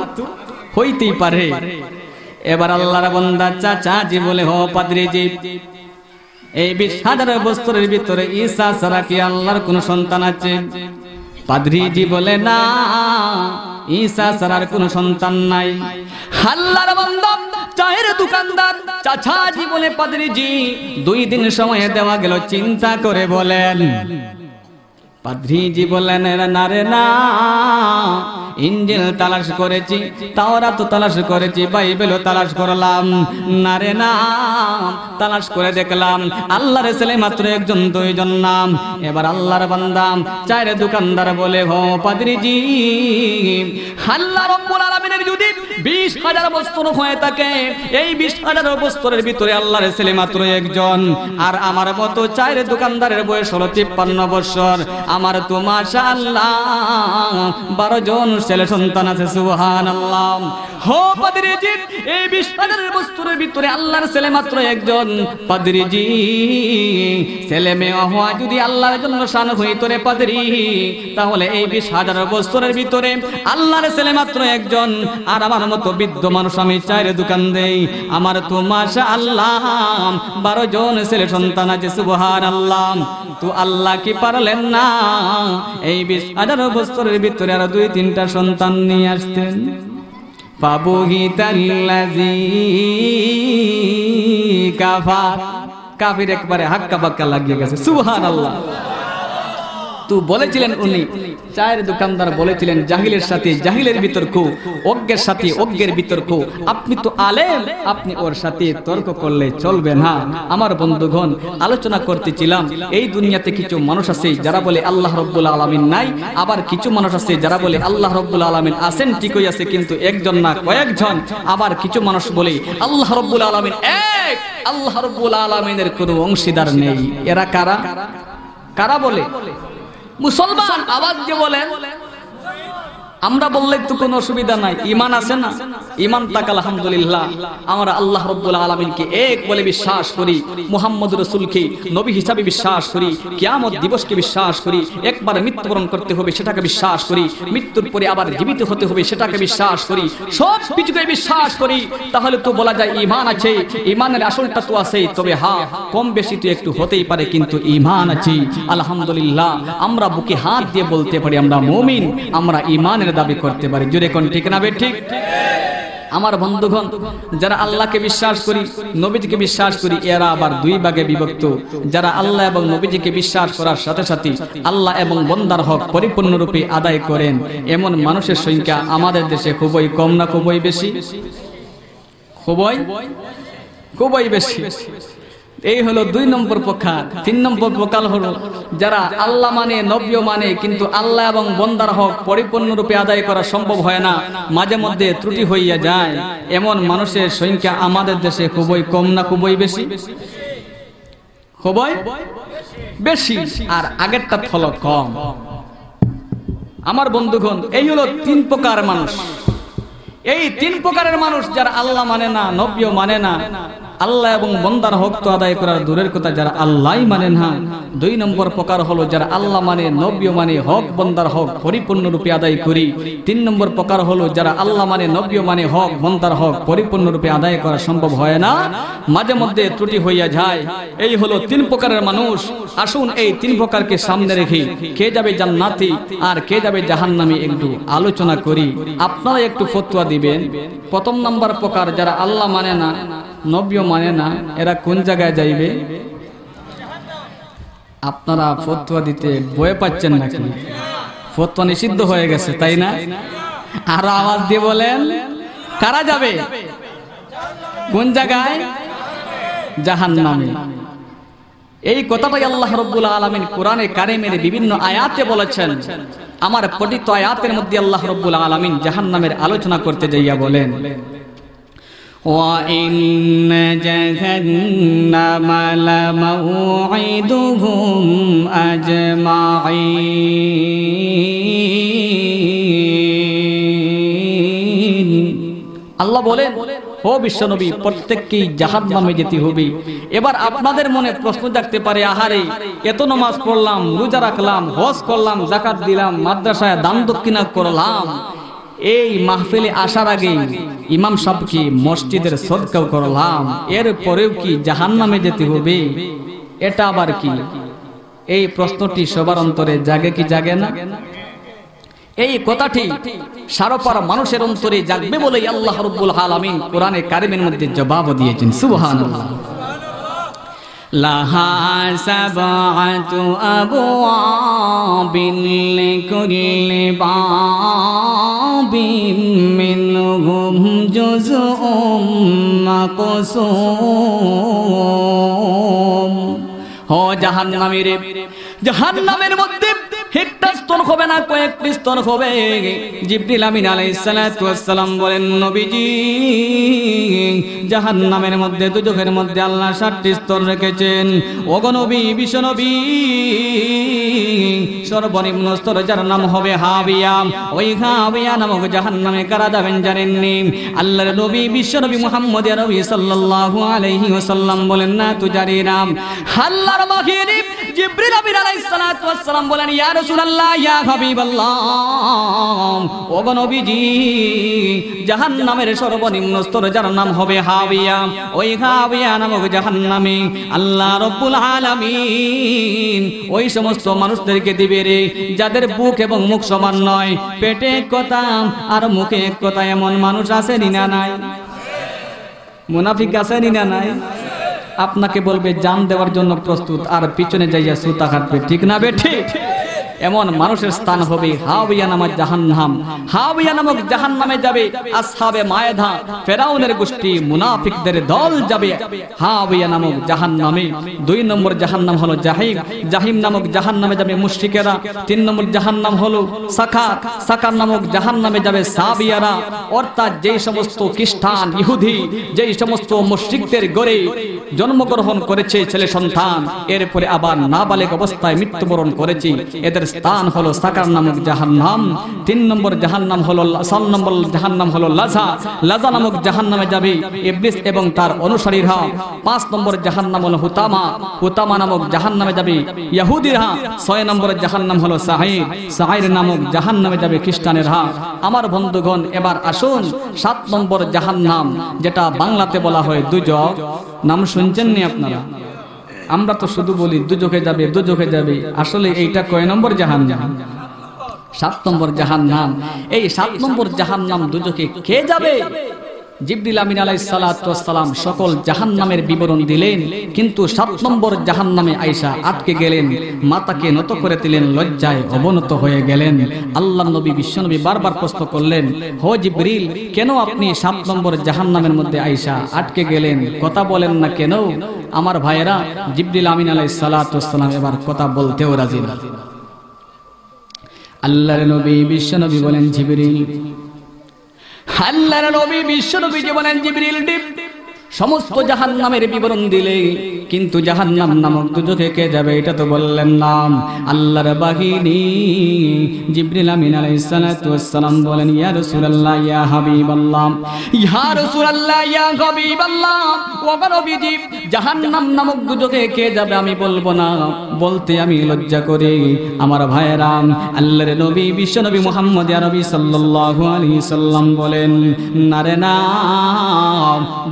হইতেই পারে। এবার আল্লাহর বন্দা চাচা জি বলে, হো পাদ্রিজি, এই বিশ হাজার বছরের ভিতরে ঈসা ছাড়া কি আল্লাহর কোন সন্তান আছে? পাদ্রিজি বলে, না, ঈসা ছাড়ার কোন সন্তান নাই। আল্লাহর বান্দা চায়ের দোকানদার চাচাজি বলে পাদ্রিজি দুই দিন সময় দেওয়া গেল চিন্তা করে বলেন। পাদ্রিজি বললেন, "এরা না রে না। ইঞ্জিল তালাশ করেছি তাওরা তো তালাশ করেছি, বাইবেলও তালাশ করলাম। না রে না। তালাশ করে দেখলাম, আল্লাহর ছেলে মাত্র একজন, দুইজন নাম। এবার আল্লাহর বান্দাম চায়ের দোকানদার বলে, হো পাদ্রিজি, আল্লাহ রব্বুল আলামিনের যদি বিশ হাজার বছর হয়ে থাকে, এই বিশ হাজার বছরের ভিতরে আল্লাহর ছেলে মাত্র একজন। আর আমার মতো চায়ের দোকানদারের বয়স হলো তিপ্পান্ন বছর। আমার তো মাশা আল্লাহ বারো জন ছেলে সন্তান আছে সুহান আল্লাহ হো পাদরিজি এই বিশ হাজারের বছরের ভিতরে আল্লাহর ছেলে মাত্র একজন। পাদরিজি ছেলে মেয়ে হওয়া যদি আল্লাহর জন্য শান হইতো রে পাদরি, তাহলে এই বিশ হাজার বছরের ভিতরে আল্লাহর ছেলে মাত্র একজন। আর আমার মতো বৃদ্ধ মানুষ আমি চায়ের দোকান দেই। আমার তো মাশা আল্লাহ বারো জন ছেলে সন্তান আছে সুবহান আল্লাহ তো আল্লাহ কি পারলেন না? এই বিশ হাজার বছরের ভিতরে আরও দুই, তিনটা সন্তান নিয়ে আসতেন। কাফির একবারে হাক্কা বাক্কা লাগিয়ে গেছে। সুবহানাল্লাহ। তো বলেছিলেন উনি, চায়ের দোকানদার বলেছিলেন, জাহিলের সাথে জাহিলের বিতর্ক অজ্ঞের সাথে অজ্ঞের বিতর্ক আপনি তো আলেম, আপনি ওর সাথে তর্ক করলে চলবে না। আমার বন্ধুগণ, আলোচনা করতেছিলাম, এই দুনিয়াতে কিছু মানুষ আছে যারা বলে আল্লাহ রব্বুল আলমিন নাই, আবার কিছু মানুষ আছে যারা বলে আল্লাহ রব্বুল আলমিন আছেন, ঠিকই আছে, কিন্তু একজন না কয়েকজন। আবার কিছু মানুষ বলে আল্লাহ রব্বুল আলমিন এক, আল্লাহ রব্বুল আলমিনের কোনো অংশীদার নেই। এরা কারা? কারা বলে? মুসলমান আওয়াজ দিয়ে বলেন আমরা বললে তো কোনো অসুবিধা নাই। ইমান আছে না? ইমান তাক আলহামদুলিল্লাহ। আমরা আল্লাহ রব্বুল আলমিনকে এক বলে বিশ্বাস করি, মুহাম্মদ রসুলকে নবী হিসাবে বিশ্বাস করি, কিয়ামত দিবসকে বিশ্বাস করি, একবার মৃত্যুবরণ করতে হবে সেটাকে বিশ্বাস করি, মৃত্যুর পরে আবার জীবিত হতে হবে সেটাকে বিশ্বাস করি সব কিছুকে বিশ্বাস করি। তাহলে তো বলা যায় ইমান আছে ইমানের আসলটা তো আছে, তবে হা, কম বেশি তো একটু হতেই পারে, কিন্তু ইমান আছে। আলহামদুলিল্লাহ, আমরা বুকে হাত দিয়ে বলতে পারি, আমরা মুমিন, আমরা ইমানের দাবি করতে পারি। জুড়ে কোন ঠিক না ঠিক আমার বন্ধুগণ, যারা আল্লাহকে বিশ্বাস করি, নবীজিকে বিশ্বাস করি, এরা আবার দুই ভাগে বিভক্ত। যারা আল্লাহ এবং নবীজিকে বিশ্বাস করার সাথে সাথে আল্লাহ এবং বন্দার হক পরিপূর্ণরূপে আদায় করেন। এমন মানুষের সংখ্যা আমাদের দেশে খুবই কম না খুবই বেশি? খুবই? খুবই বেশি। এই হলো দুই নম্বর পক্ষা তিন নম্বর প্রকার হলো, যারা আল্লাহ মানে নব্য মানে কিন্তু আল্লাহ এবং বন্দার হক পরিপূর্ণরূপে আদায় করা সম্ভব হয় না, মাঝে মধ্যে ত্রুটি হইয়া যায়। এমন মানুষের সংখ্যা আমাদের দেশে খুবই কম না খুবই বেশি? খুবই বেশি, আর আগেরটা ফল কম। আমার বন্ধুগণ, এই হলো তিন প্রকার মানুষ। এই তিন প্রকারের মানুষ যারা আল্লাহ মানে না নব্য মানে না আল্লাহ এবং বন্দার হক তো আদায় করার দূরের কথা, যারা আল্লাহ মানে না, দুই নম্বর প্রকার হলো যারা আল্লাহ মানে নব্য মানে হক বন্দার হক পরিপূর্ণরূপে আদায় করি। তিন নম্বর প্রকার হলো যারা আল্লাহ মানে নব্য মানে হক বন্দার হক পরিপূর্ণরূপে আদায় করা সম্ভব হয় না। মাঝে মধ্যে ত্রুটি হইয়া যায়। এই হলো তিন প্রকারের মানুষ। আসুন এই তিন প্রকারকে সামনে রেখে কে যাবে জান্নাতি আর কে যাবে জাহান্নামে একটু আলোচনা করি। আপনারা একটু ফতোয়া দিবেন। প্রথম নাম্বার প্রকার যারা আল্লাহ মানে না নব্য মানে না, এরা কোন জায়গায় যাইবে? আপনারা ফতোয়া দিতে বয়ে পাচ্ছেন নাকি? ফতোয়া নিষিদ্ধ হয়ে গেছে, তাই না? আরও আওয়াজ দিয়ে বলেন, কারা যাবে? কোন জায়গায়? জাহান নামে এই কথাটাই আল্লাহ রব্বুল আলমিন কোরআনে কারিমের বিভিন্ন আয়াতে বলেছেন। আমার পঠিত আয়াতের মধ্যে আল্লাহ রব্বুল আলমিন জাহান নামের আলোচনা করতে যাইয়া বলেন। وإن جهنم لموعدهم أجمعين আল্লাহ বলেন ও বিশ্বনবী প্রত্যেককেই জাহান নামে যেতে হবে এবার আপনাদের মনে প্রশ্ন জাগতে পারে আহারে এত নামাজ পড়লাম রোজা রাখলাম হজ করলাম জাকাত দিলাম মাদ্রাসায় দান দক্ষিণা করলাম এই মাহফিলে আসার আগে ইমাম সাহেবকে মসজিদের সদকাও করলাম? এর পরেও কি জাহান নামে যেতে হবে? এটা আবার কি? এই প্রশ্নটি সবার অন্তরে জাগে কি জাগে না? এই কথাটি সারপার মানুষের অন্তরে জাগবে বলে আল্লাহ রব্বুল আলামিন কোরআনে কারিমের মধ্যে জবাব দিয়েছেন। সুবহানাল্লাহ। لها سبعة أبواب لكل باب منهم جزء مقسوم هو جهنم رب جهنم المدب মধ্যে দুজকের মধ্যে আল্লাহ স্তর রেখেছেন। ওগো নবী, বিশ্ব নবী, সর্বনিম্ন স্তর যার নাম হবে হাবিয়া। ওই হাবিয়া নামক জাহান্নামে কারা যাবেন জানেননি? আল্লাহর নবী, বিশ্ব নবী মুহাম্মদ নবী সাল্লাল্লাহু আলাইহি বলেন, না তু জানি নাম আল্লাহর মাখিরি জিবরিল আমিন আলাইহিস সালাতু ওয়াসসালাম বলেন, ইয়া রাসূলুল্লাহ, ইয়া হাবিবাল্লাহ ওগো নবীজি, জাহান্নামের সর্বনিম্ন স্তর যার নাম হবে হাবিয়া, ওই হাবিয়া নামক জাহান্নামে আল্লাহ রব্বুল আলামিন ওই সমস্ত মানুষদেরকে দিবে রে, যাদের বুক এবং মুখ সমান নয়, পেটে এক কথা আর মুখে এক কথা এমন মানুষ আছে না নাই? মুনাফিক আছে না নাই? আপনাকে বলবে, জান দেওয়ার জন্য প্রস্তুত, আর পিছনে যাইয়া সুতা কাটবে। ঠিক না বে? ঠিক। এমন মানুষের স্থান হবে হাবিয়া নামক জাহান্নাম। হাবিয়া নামক জাহান্নামে যাবে, আসহাবে মায়েধা, ফেরাউনের গোষ্ঠী, মুনাফিকদের দল যাবে হাবিয়া নামক জাহান্নামে। দুই নম্বর জাহান্নাম হলো জাহিম। জাহিম নামক জাহান্নামে যাবে মুশরিকেরা। তিন নম্বর জাহান্নাম হলো সাখা। সাকার নামক জাহান্নামে যাবে সাবিয়ারা। অর্থাৎ যেই সমস্ত খ্রিস্টান, ইহুদি, যেই সমস্ত মুশরিকদের গড়ে জন্মগ্রহণ করেছে ছেলে সন্তান, এরপরে আবার নাবালিক অবস্থায় মৃত্যুবরণ করেছে। এদের স্থান হলো সাকার নামক জাহান্নাম, তিন নম্বর জাহান্নাম হলো সাত নম্বর জাহান্নাম হলো লাজা। লাজা নামক জাহান্নামে যাবে ইবলিস এবং তার অনুসারীরা। পাঁচ নম্বর জাহান্নাম হলো হুতামা। হুতামা নামক জাহান্নামে যাবে ইহুদিরা ছয় নম্বর জাহান্নাম হলো সাহির সাহির নামক জাহান্নামে যাবে খ্রিস্টানেরা। আমার বন্ধুগণ, এবার আসুন সাত নম্বর জাহান্নাম, যেটা বাংলাতে বলা হয় দুজক। নাম শুনছেন নি আপনারা? আমরা তো শুধু বলি দুজকে যাবে দুজকে যাবে। আসলে এইটা কয় নম্বর জাহান জাহান সাত নম্বর জাহান নাম এই সাত নম্বর জাহান নাম দুজকে কে যাবে? জিবরিল আমিন ওয়াসসালাম সকল জাহান্নামের বিবরণ দিলেন, কিন্তু সাত নম্বর জাহান্নামে আয়েশা আটকে গেলেন, মাতাকে নত করে দিলেন, লজ্জায় অবনত হয়ে গেলেন। আল্লাহ নবী বিশ্বনবী বারবার প্রশ্ন করলেন, হো জিবরিল, কেন আপনি সাত নম্বর জাহান্নামের মধ্যে আয়েশা আটকে গেলেন? কথা বলেন না কেন? আমার ভাইয়েরা, জিবরিল আমিন আলাইহিস সালাতু এবার কথা বলতেও রাজি না। আল্লাহর নবী বিশ্বনবী বলেন, জিবরিল আল্লাহর নবী বিশ্ব নবী যে বলেন জিবরিল ডিপ সমস্ত জাহান নামের বিবরণ দিলে, কিন্তু জাহান নাম নামক দুজকে কে যাবে এটা তো বললেন নাম আল্লাহর বাহিনী জিব্রিল আমিন ওয়াসসালাম বলেন, ইয়া ইয়া ইয়া নবীজি জাহান্নাম নামক দুজকে কে যাবে আমি বলব না। বলতে আমি লজ্জা করি। আমার ভাইয়েরাম আল্লাহর নবী, বিশ্ব নবী মুহাম্মদ আরবি সাল্লাল্লাহু আলাইহি সাল্লাম বলেন, না না,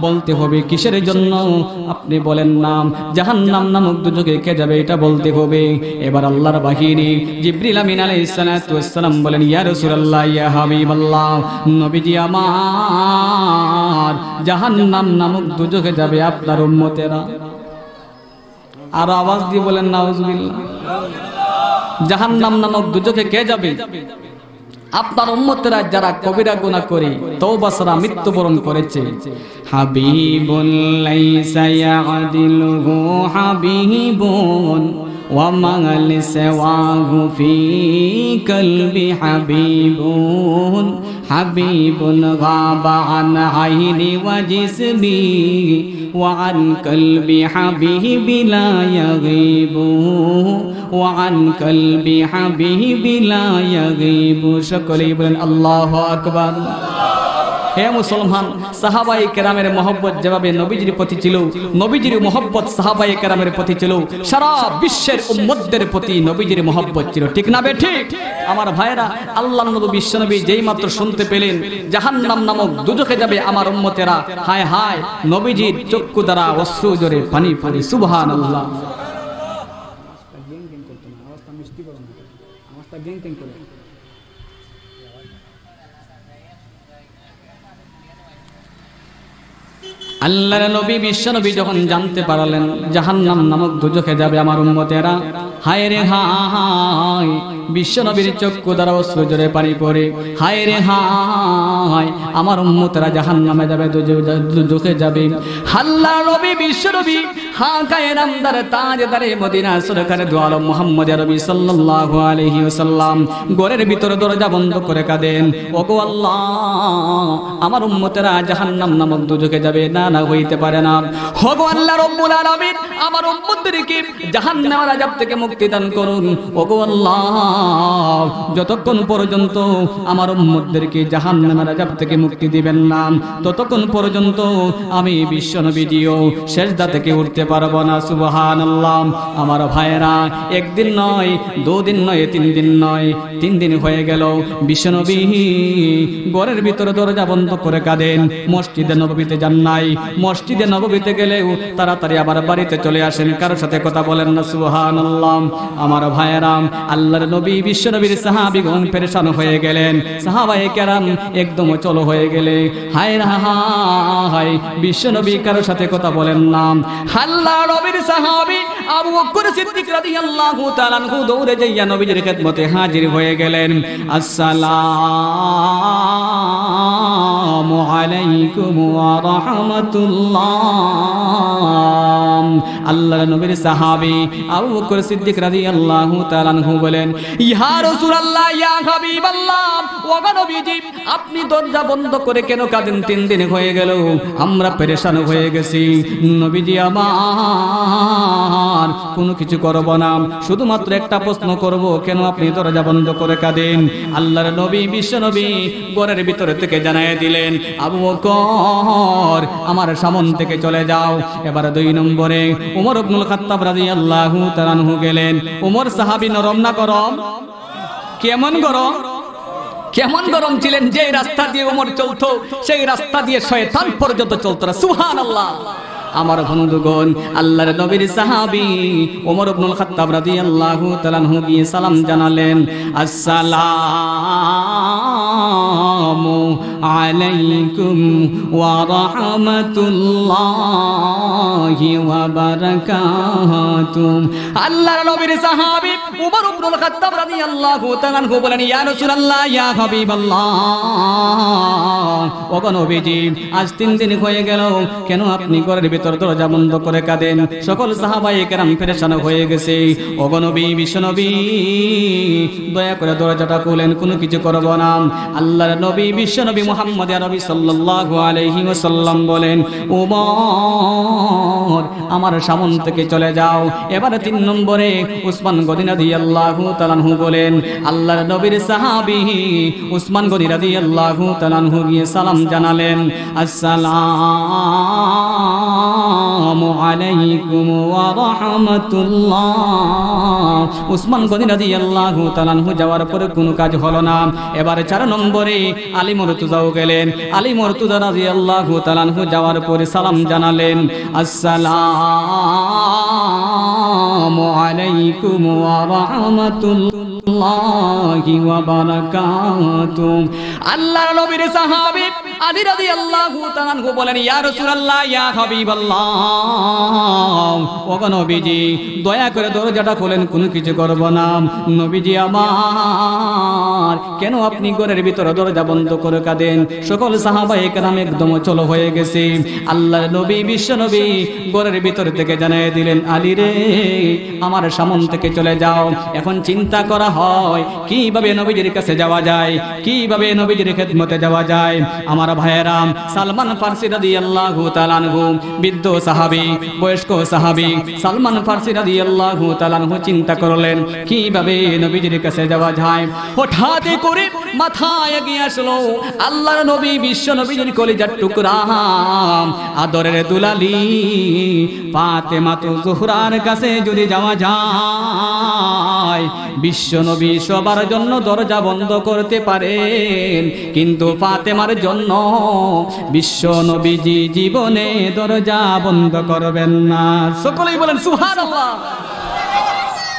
বলতে হবে কিসের জন্য? আপনি বলেন নাম জাহান নাম নামক দুজকে কে যাবে? এটা বলতে হবে। এবার আল্লাহর বাহিনী জিব্রিল আমিন আলাইহিস সালাতু বলেন, ইয়া রাসূলুল্লাহ, ইয়া হাবিবাল্লাহ, নবীজি আমার, জাহান্নাম নামক দুজকে যাবে আপনার উম্মতেরা। আর আওয়াজ দিয়ে বলেন, নাউজুবিল্লাহ, জাহান্নাম নামক দুজকে কে যাবে? আপনার উম্মতেরা যারা কবিরা গুনাহ করে তওবা সারা মৃত্যুবরণ করেছে। হাবিবুল লাইসা ইয়াদিলুহু হাবিবুন। وما لسواه في قلبي حبيب حبيب غاب عن عيني وجسمي وعن قلبي حبيب لا يغيب. وعن قلبي حبيب لا يغيب. شكرا الله أكبر. হে মুসলমান সাহাবাই কেরামের মহব্বত যেভাবে নবীজির প্রতি ছিল, নবীজির মহব্বত সাহাবাই কেরামের প্রতি ছিল, সারা বিশ্বের উম্মতদের প্রতি নবীজির মহব্বত ছিল। ঠিক না বে? ঠিক। আমার ভাইরা আল্লাহ নবী বিশ্বনবী যেই মাত্র শুনতে পেলেন, জাহান্নাম নামক দুজকে যাবে আমার উম্মতেরা, হায় হায় নবীজির চক্ষু দ্বারা অশ্রু জোরে পানি পানি, সুবহানাল্লাহ। আল্লাহর নবী বিশ্ব নবী যখন জানতে পারলেন জাহান্নাম নামক দুজকে যাবে আমার উম্মতেরা হায় রে হায় চক্ষু পানি পড়ে। হায় রে হায়, আমার উম্মতেরা জাহান্নামে যাবে দুজকে যাবে। আল্লাহ নবী, বিশ্ব নবী, হা গায়ে নামদার মদিনা সরকারে দোয়াল মুহাম্মদ রবি ঘরের ভিতরে দরজা বন্ধ করে কাঁদেন। আমার উম্মতেরা নামক যাবে, না না হইতে পারে না। থেকে দান করুন। ওগো আল্লাহ, যতক্ষণ পর্যন্ত আমার উম্মতদেরকে জাহান্নামের আযাব থেকে মুক্তি দিবেন না, ততক্ষণ পর্যন্ত আমি বিশ্ব নবীজিও সেজদা থেকে উঠতে পারব না, সুবহানাল্লাহ। আমার ভাইয়েরা, একদিন নয়, দুদিন নয়, তিন দিন নয়, তিন দিন হয়ে গেল। বিশ্বনবী ঘরের ভিতরে দরজা বন্ধ করে কাঁদেন। মসজিদে নবীতে যান নাই। মসজিদে নবীতে গেলেও তাড়াতাড়ি আবার বাড়িতে চলে আসেন। কারোর সাথে কথা বলেন না, সুবহানাল্লাহ। আমার ভাইয়েরাম, আল্লাহর নবী বিশ্বনবীর সাহাবীগণ পেরেশান হয়ে গেলেন। সাহাবায়ে কেরাম একদম চলো হয়ে গেলে। হায় রা, হায় বিশ্বনবী কারোর সাথে কথা বলেন না। আল্লাহ নবীর সাহাবী আবু বকর সিদ্দিক রাদিয়াল্লাহু তাআলা আনহু দৌড়ে যাইয়া নবীর খেদমতে হাজির হয়ে গেলেন। আসসালামু আলাইকুম ওয়া রাহমাতুল্লাহ। আল্লাহর নবীর সাহাবী আবু বকর সিদ্দিক রাদিয়াল্লাহু তাআলা আনহু বলেন, ইয়া রাসূলুল্লাহ, ইয়া হাবিবাল্লাহ ওয়া নবীজি, আপনি দরজা বন্ধ করে কেন কাঁদেন? তিন দিন হয়ে গেল, আমরা পেরেশান হয়ে গেছি। নবীজি আমার, কোনো কিছু করব না। শুধুমাত্র একটা প্রশ্ন করব, কেন আপনি দরজা বন্ধ করে কাঁদেন? আল্লাহর নবী, বিশ্ব নবী, ঘরের ভিতরে থেকে জানাই দিলেন, আবু বকর, আমার সামন থেকে চলে যাও। এবার দুই নম্বরে উমর ইবনুল খাত্তাব রাদিয়াল্লাহু তাআলা আনহু গেলেন উমর সাহাবি নরম না গরম? কেমন গরম? কেমন গরম ছিলেন যে রাস্তা দিয়ে উমর চলতো, সেই রাস্তা দিয়ে শয়তান পর্যন্ত চলতো না। সুবহানাল্লাহ। আমার বন্ধুগণ, আল্লাহর নবীর সাহাবী ওমর ইবনুল খাত্তাব রাদিয়াল্লাহু তাআলা আনহু গিয়ে সালাম জানালেন, আসসালামু আলাইকুম ওয়া রাহমাতুল্লাহি ওয়া বারাকাতুহু। আল্লাহর নবীর সাহাবী ওমর ইবনুল খাত্তাব রাদিয়াল্লাহু তাআলা আনহু বলেন, ইয়া রাসূলুল্লাহ, ইয়া হাবিবাল্লাহ। ওগো নবীজি, আজ তিন দিন হয়ে গেল, কেন আপনি ঘরের ভিতর দরজা বন্ধ করে কাঁদেন। সকল সাহাবাই কেরাম পেরেশান হয়ে গেছে। ওগো নবী বিশ্বনবী দয়া করে দরজাটা খুলেন, কোনো কিছু করব না। আল্লাহর নবী বিশ্বনবী বিশ্ব নবী মুহাম্মদ নবী সাল্লাল্লাহু আলাইহি ওয়াসাল্লাম বলেন, উমর, আমার সামন থেকে চলে যাও। এবারে তিন নম্বরে উসমান গনি রাদিয়াল্লাহু তাআলাহু বলেন, আল্লাহর নবীর সাহাবী উসমান গনি রাদিয়াল্লাহু তাআলাহু গিয়ে সালাম জানালেন। আসসালামু আলাইকুম ওয়া রাহমাতুল্লাহ। উসমান গনি রাদিয়াল্লাহু তাআলাহু যাওয়ার পরে কোনো কাজ হলো না। এবারে চার নম্বরে আলী মুরতুজাও গেলেন। আলী মুরতুজা রাদিয়াল্লাহু তাআলাহু যাওয়ার পরে সালাম জানালেন, আসসালামু আলাইকুম ওয়া রাহমাতুল্লাহি। আল্লাহর নবীর সাহাবী আলী রাদিয়াল্লাহু বলেন, ইয়া রাসূলুল্লাহ, ইয়া হাবিবাল্লাহ নবীজি, দয়া করে দরজাটা খোলেন, কোনো কিছু করব না। নবীজি আমার, কেন আপনি ঘরের ভিতরে দরজা বন্ধ করে কাঁদেন? সকল সাহাবায়ে কেরাম একদম চলো হয়ে গেছে। আল্লাহর নবী, বিশ্ব নবী, ঘরের ভিতর থেকে জানিয়ে দিলেন, আলী রে, আমার সামন থেকে চলে যাও। এখন চিন্তা করা হয় কীভাবে নবীজির কাছে যাওয়া যায়? কীভাবে নবীজির খেদমতে যাওয়া যায়? আমার ভাইয়েরাম, সালমান ফার্সি রাদিয়াল্লাহু তাআলা আনহু, বৃদ্ধ সাহাবি, বয়স্ক সাহাবী, সালমান ফার্সি রাদিয়াল্লাহু তাআলা আনহু চিন্তা করলেন, কীভাবে নবীজির কাছে যাওয়া যায়? হঠাৎ করে মাথায় এগিয়ে আসলো, আল্লাহর নবী, বিশ্ব নবীজির কলিজার টুকরা, আদরের দুলালি পাতে তো জোহরার কাছে যদি যাওয়া যায়, বিশ্ব নবী সবার জন্য দরজা বন্ধ করতে পারেন। কিন্তু ফাতেমার জন্য বিশ্ব নবীজি জীবনে দরজা বন্ধ করবেন না। সকলেই বলেন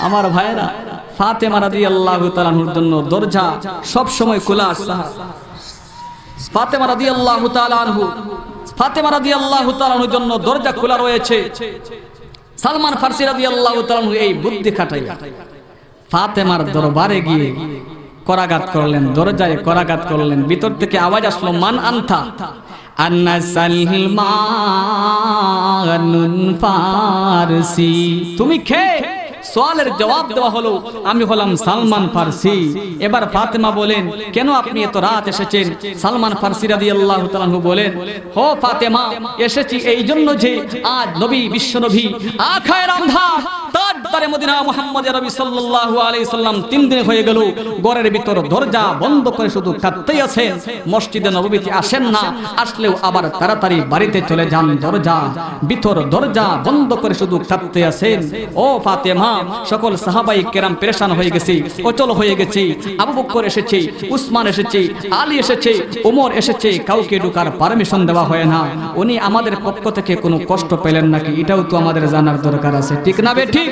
আমার ভাইরা ফাতেমা রাদিয়াল্লাহু তাআলার জন্য দরজা সব সময় খোলা আছে। ফাতেমা রাদিয়াল্লাহু তাআলা আনহু, ফাতেমা জন্য দরজা খোলা রয়েছে। সালমান ফারসি রাদিয়াল্লাহু তাআলা এই বুদ্ধি খাটাইয়া। ফাতেমার দরবারে গিয়ে করাঘাত করলেন, দরজায় করাঘাত করলেন, ভিতর থেকে আওয়াজ আসলো, মান আনথা আন্না তুমি খে সোয়ালের জবাব দেওয়া হলো, আমি হলাম সালমান ফারসি। এবার ফাতেমা বলেন, কেন আপনি এত রাত এসেছেন? সালমান ফারসি রাদিয়াল্লাহু তাআলা বলেন হো ফাতেমা, এসেছি এই জন্য যে আজ নবী, বিশ্ব নবী আখায় রান্ধা দরজা বন্ধ করে শুধু কাঁদতেই আসেন না, আসলেও আবার তাড়াতাড়ি বাড়িতে চলে যান দরজা, ভিতর দরজা বন্ধ করে শুধু ও ফাতেমা সকল সাহাবাই কেরাম পেরেশান হয়ে গেছে, অচল হয়ে গেছে, আবু বকর এসেছে, উসমান এসেছে, আলী এসেছে, ওমর এসেছে, কাউকে ঢুকার পারমিশন দেওয়া হয় না। উনি আমাদের পক্ষ থেকে কোনো কষ্ট পেলেন নাকি? এটাও তো আমাদের জানার দরকার আছে। ঠিক না বে? ঠিক।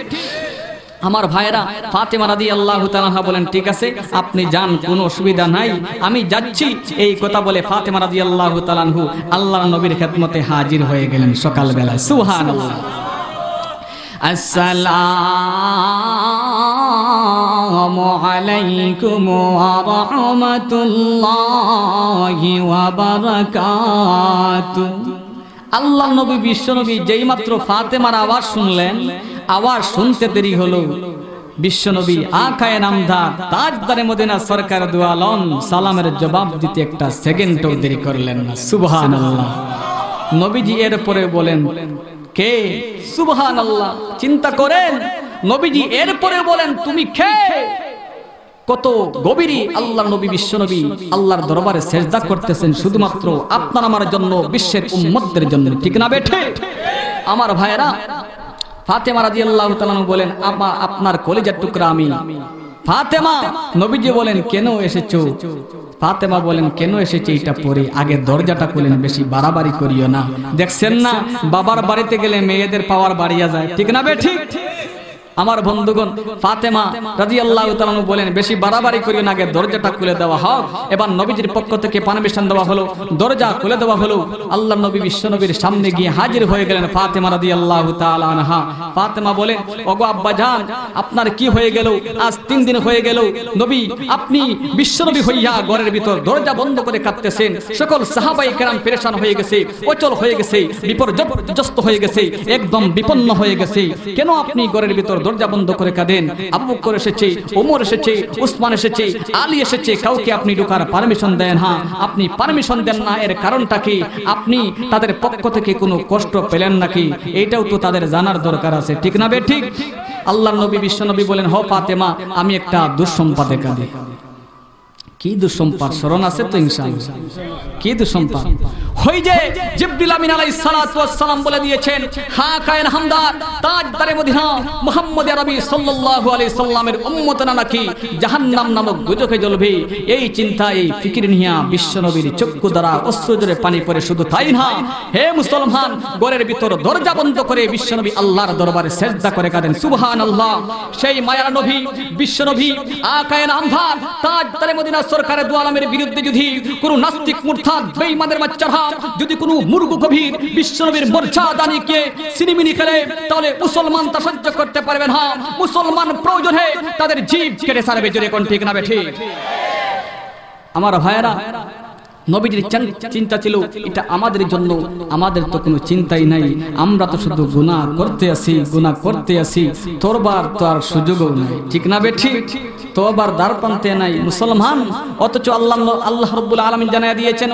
আমার ভাইরা ফাতেমা রাদি আল্লাহ তালাহা বলেন, ঠিক আছে, আপনি যান, কোনো অসুবিধা নাই। আমি যাচ্ছি। এই কথা বলে ফাতেমা রাদি আল্লাহ তালানহু আল্লাহ নবীর খেদমতে হাজির হয়ে গেলেন সকালবেলায়। সুহান আল্লাহ আসসালামু আলাইকুম ওয়া রাহমাতুল্লাহি ওয়া আল্লাহ নবী, বিশ্ব নবী যেই মাত্র ফাতেমার আওয়াজ শুনলেন, আওয়াজ শুনতে দেরি হলো। বিশ্ব নবী আখায় নামধা তাজদারে মদিনা সরকার দুয়ালন সালামের জবাব দিতে একটা সেকেন্ডও দেরি করলেন না। সুবহানাল্লাহ। নবীজি এর পরে বলেন কে? সুবহান আল্লাহ চিন্তা করেন। নবীজি এরপরে বলেন, তুমি খে কত গভীরই আল্লাহ নবী, বিশ্ব নবী আল্লাহর দরবারে সেজদা করতেছেন শুধুমাত্র আপনার আমার জন্য, বিশ্বের উম্মতদের জন্য। ঠিক না বেঠে? আমার ভাইয়েরা, ফাতেমা রাদিয়াল্লাহু তাআলা বলেন, আপা, আপনার কলিজার টুকরা আমি ফাতেমা, নবীজি বলেন, কেন এসেছ? ফাতেমা বলেন, কেন এসেছে এটা পরে? আগে দরজাটা খুলেন, বেশি বাড়াবাড়ি করিও না। দেখছেন না, বাবার বাড়িতে গেলে মেয়েদের পাওয়ার বাড়িয়া যায়। ঠিক না বে, ঠিক? আমার বন্ধুগণ, ফাতেমা রাদিয়াল্লাহু তাআলা বলেন, বেশি বাড়াবাড়ি করিও না আগে দরজাটা খুলে দেওয়া হোক। এবার নবীজির পক্ষ থেকে পারমিশন দেওয়া হলো, দরজা খুলে দেওয়া হলো। আল্লাহ নবী, বিশ্ব নবীর সামনে গিয়ে হাজির হয়ে গেলেন ফাতেমা রাদিয়াল্লাহু তাআলা আনহা। ফাতেমা বলেন, ওগো আব্বা জান, আপনার কি হয়ে গেল? আজ তিন দিন হয়ে গেল। নবী, আপনি বিশ্ব নবী হইয়া ঘরের ভিতর দরজা বন্ধ করে কাঁদতেছেন। সকল সাহাবাই কেরাম পেরেশান হয়ে গেছে, অচল হয়ে গেছে, বিপর্যস্ত হয়ে গেছে, একদম বিপন্ন হয়ে গেছে। কেন আপনি ঘরের ভিতর দরজা বন্ধ করে কাঁদেন। আবু বকর এসেছে, ওমর এসেছে, উসমান এসেছে, আলী এসেছে, কাউকে আপনি ঢোকার পারমিশন দেন হ্যাঁ আপনি পারমিশন দেন না, এর কারণটা কি? আপনি তাদের পক্ষ থেকে কোনো কষ্ট পেলেন নাকি? এটাও তো তাদের জানার দরকার আছে, ঠিক না বে? ঠিক? আল্লাহ নবী বিশ্বনবী বলেন, হ ফাতেমা, আমি একটা দুঃসম্পাদে কাঁদি। স্মরণ আছে তো হই যে আমিন আলাইহিস সালাতু ওয়াস সালাম বলে দিয়েছেন, হা কায়েন হামদার তাজদারে মদিনা মুহাম্মদ আরবি সাল্লাল্লাহু আলাইহি সাল্লামের উম্মতনা নাকি জাহান্নাম নামক জ্বলবে? এই চিন্তা, এই ফিকির নিয়া চক্ষু দ্বারা অশ্রু পানি পড়ে শুধু তাই না? হে মুসলমান, ঘরের ভিতর দরজা বন্ধ করে বিশ্বনবী আল্লাহর দরবারে সেজদা করে কাঁদেন, সুবহানাল্লাহ। সেই মায়ার নবী বিশ্বনবী আকায়েন আমভার তাজদারে মদিনা সরকারের দু আলমের বিরুদ্ধে যদি কোন নাস্তিক মুরতাদ বেঈমানের বাচ্চারা যদি কোনো মুরগু গভীর বিশ্বনবীর মর্যাদা নিয়ে সিনেমিনি খেলে, তাহলে মুসলমান তা সহ্য করতে পারবে না। মুসলমান প্রয়োজনে তাদের জীব কেটে সারবে জোরে কোন ঠিক না ঠিক। আমার ভাইয়েরা, নবীজির চিন্তা ছিল, এটা আমাদের জন্য, আমাদের তো কোনো চিন্তাই নাই। আমরা তো শুধু গুনাহ করতে আসি, গুনাহ করতে আসি, তোরবার তো আর সুযোগও নাই। ঠিক না বে ঠিক? তোবার দ্বার প্রান্তে নাই, মুসলমান। অথচ আল্লাহ আল্লাহ রব্বুল দিয়েছেন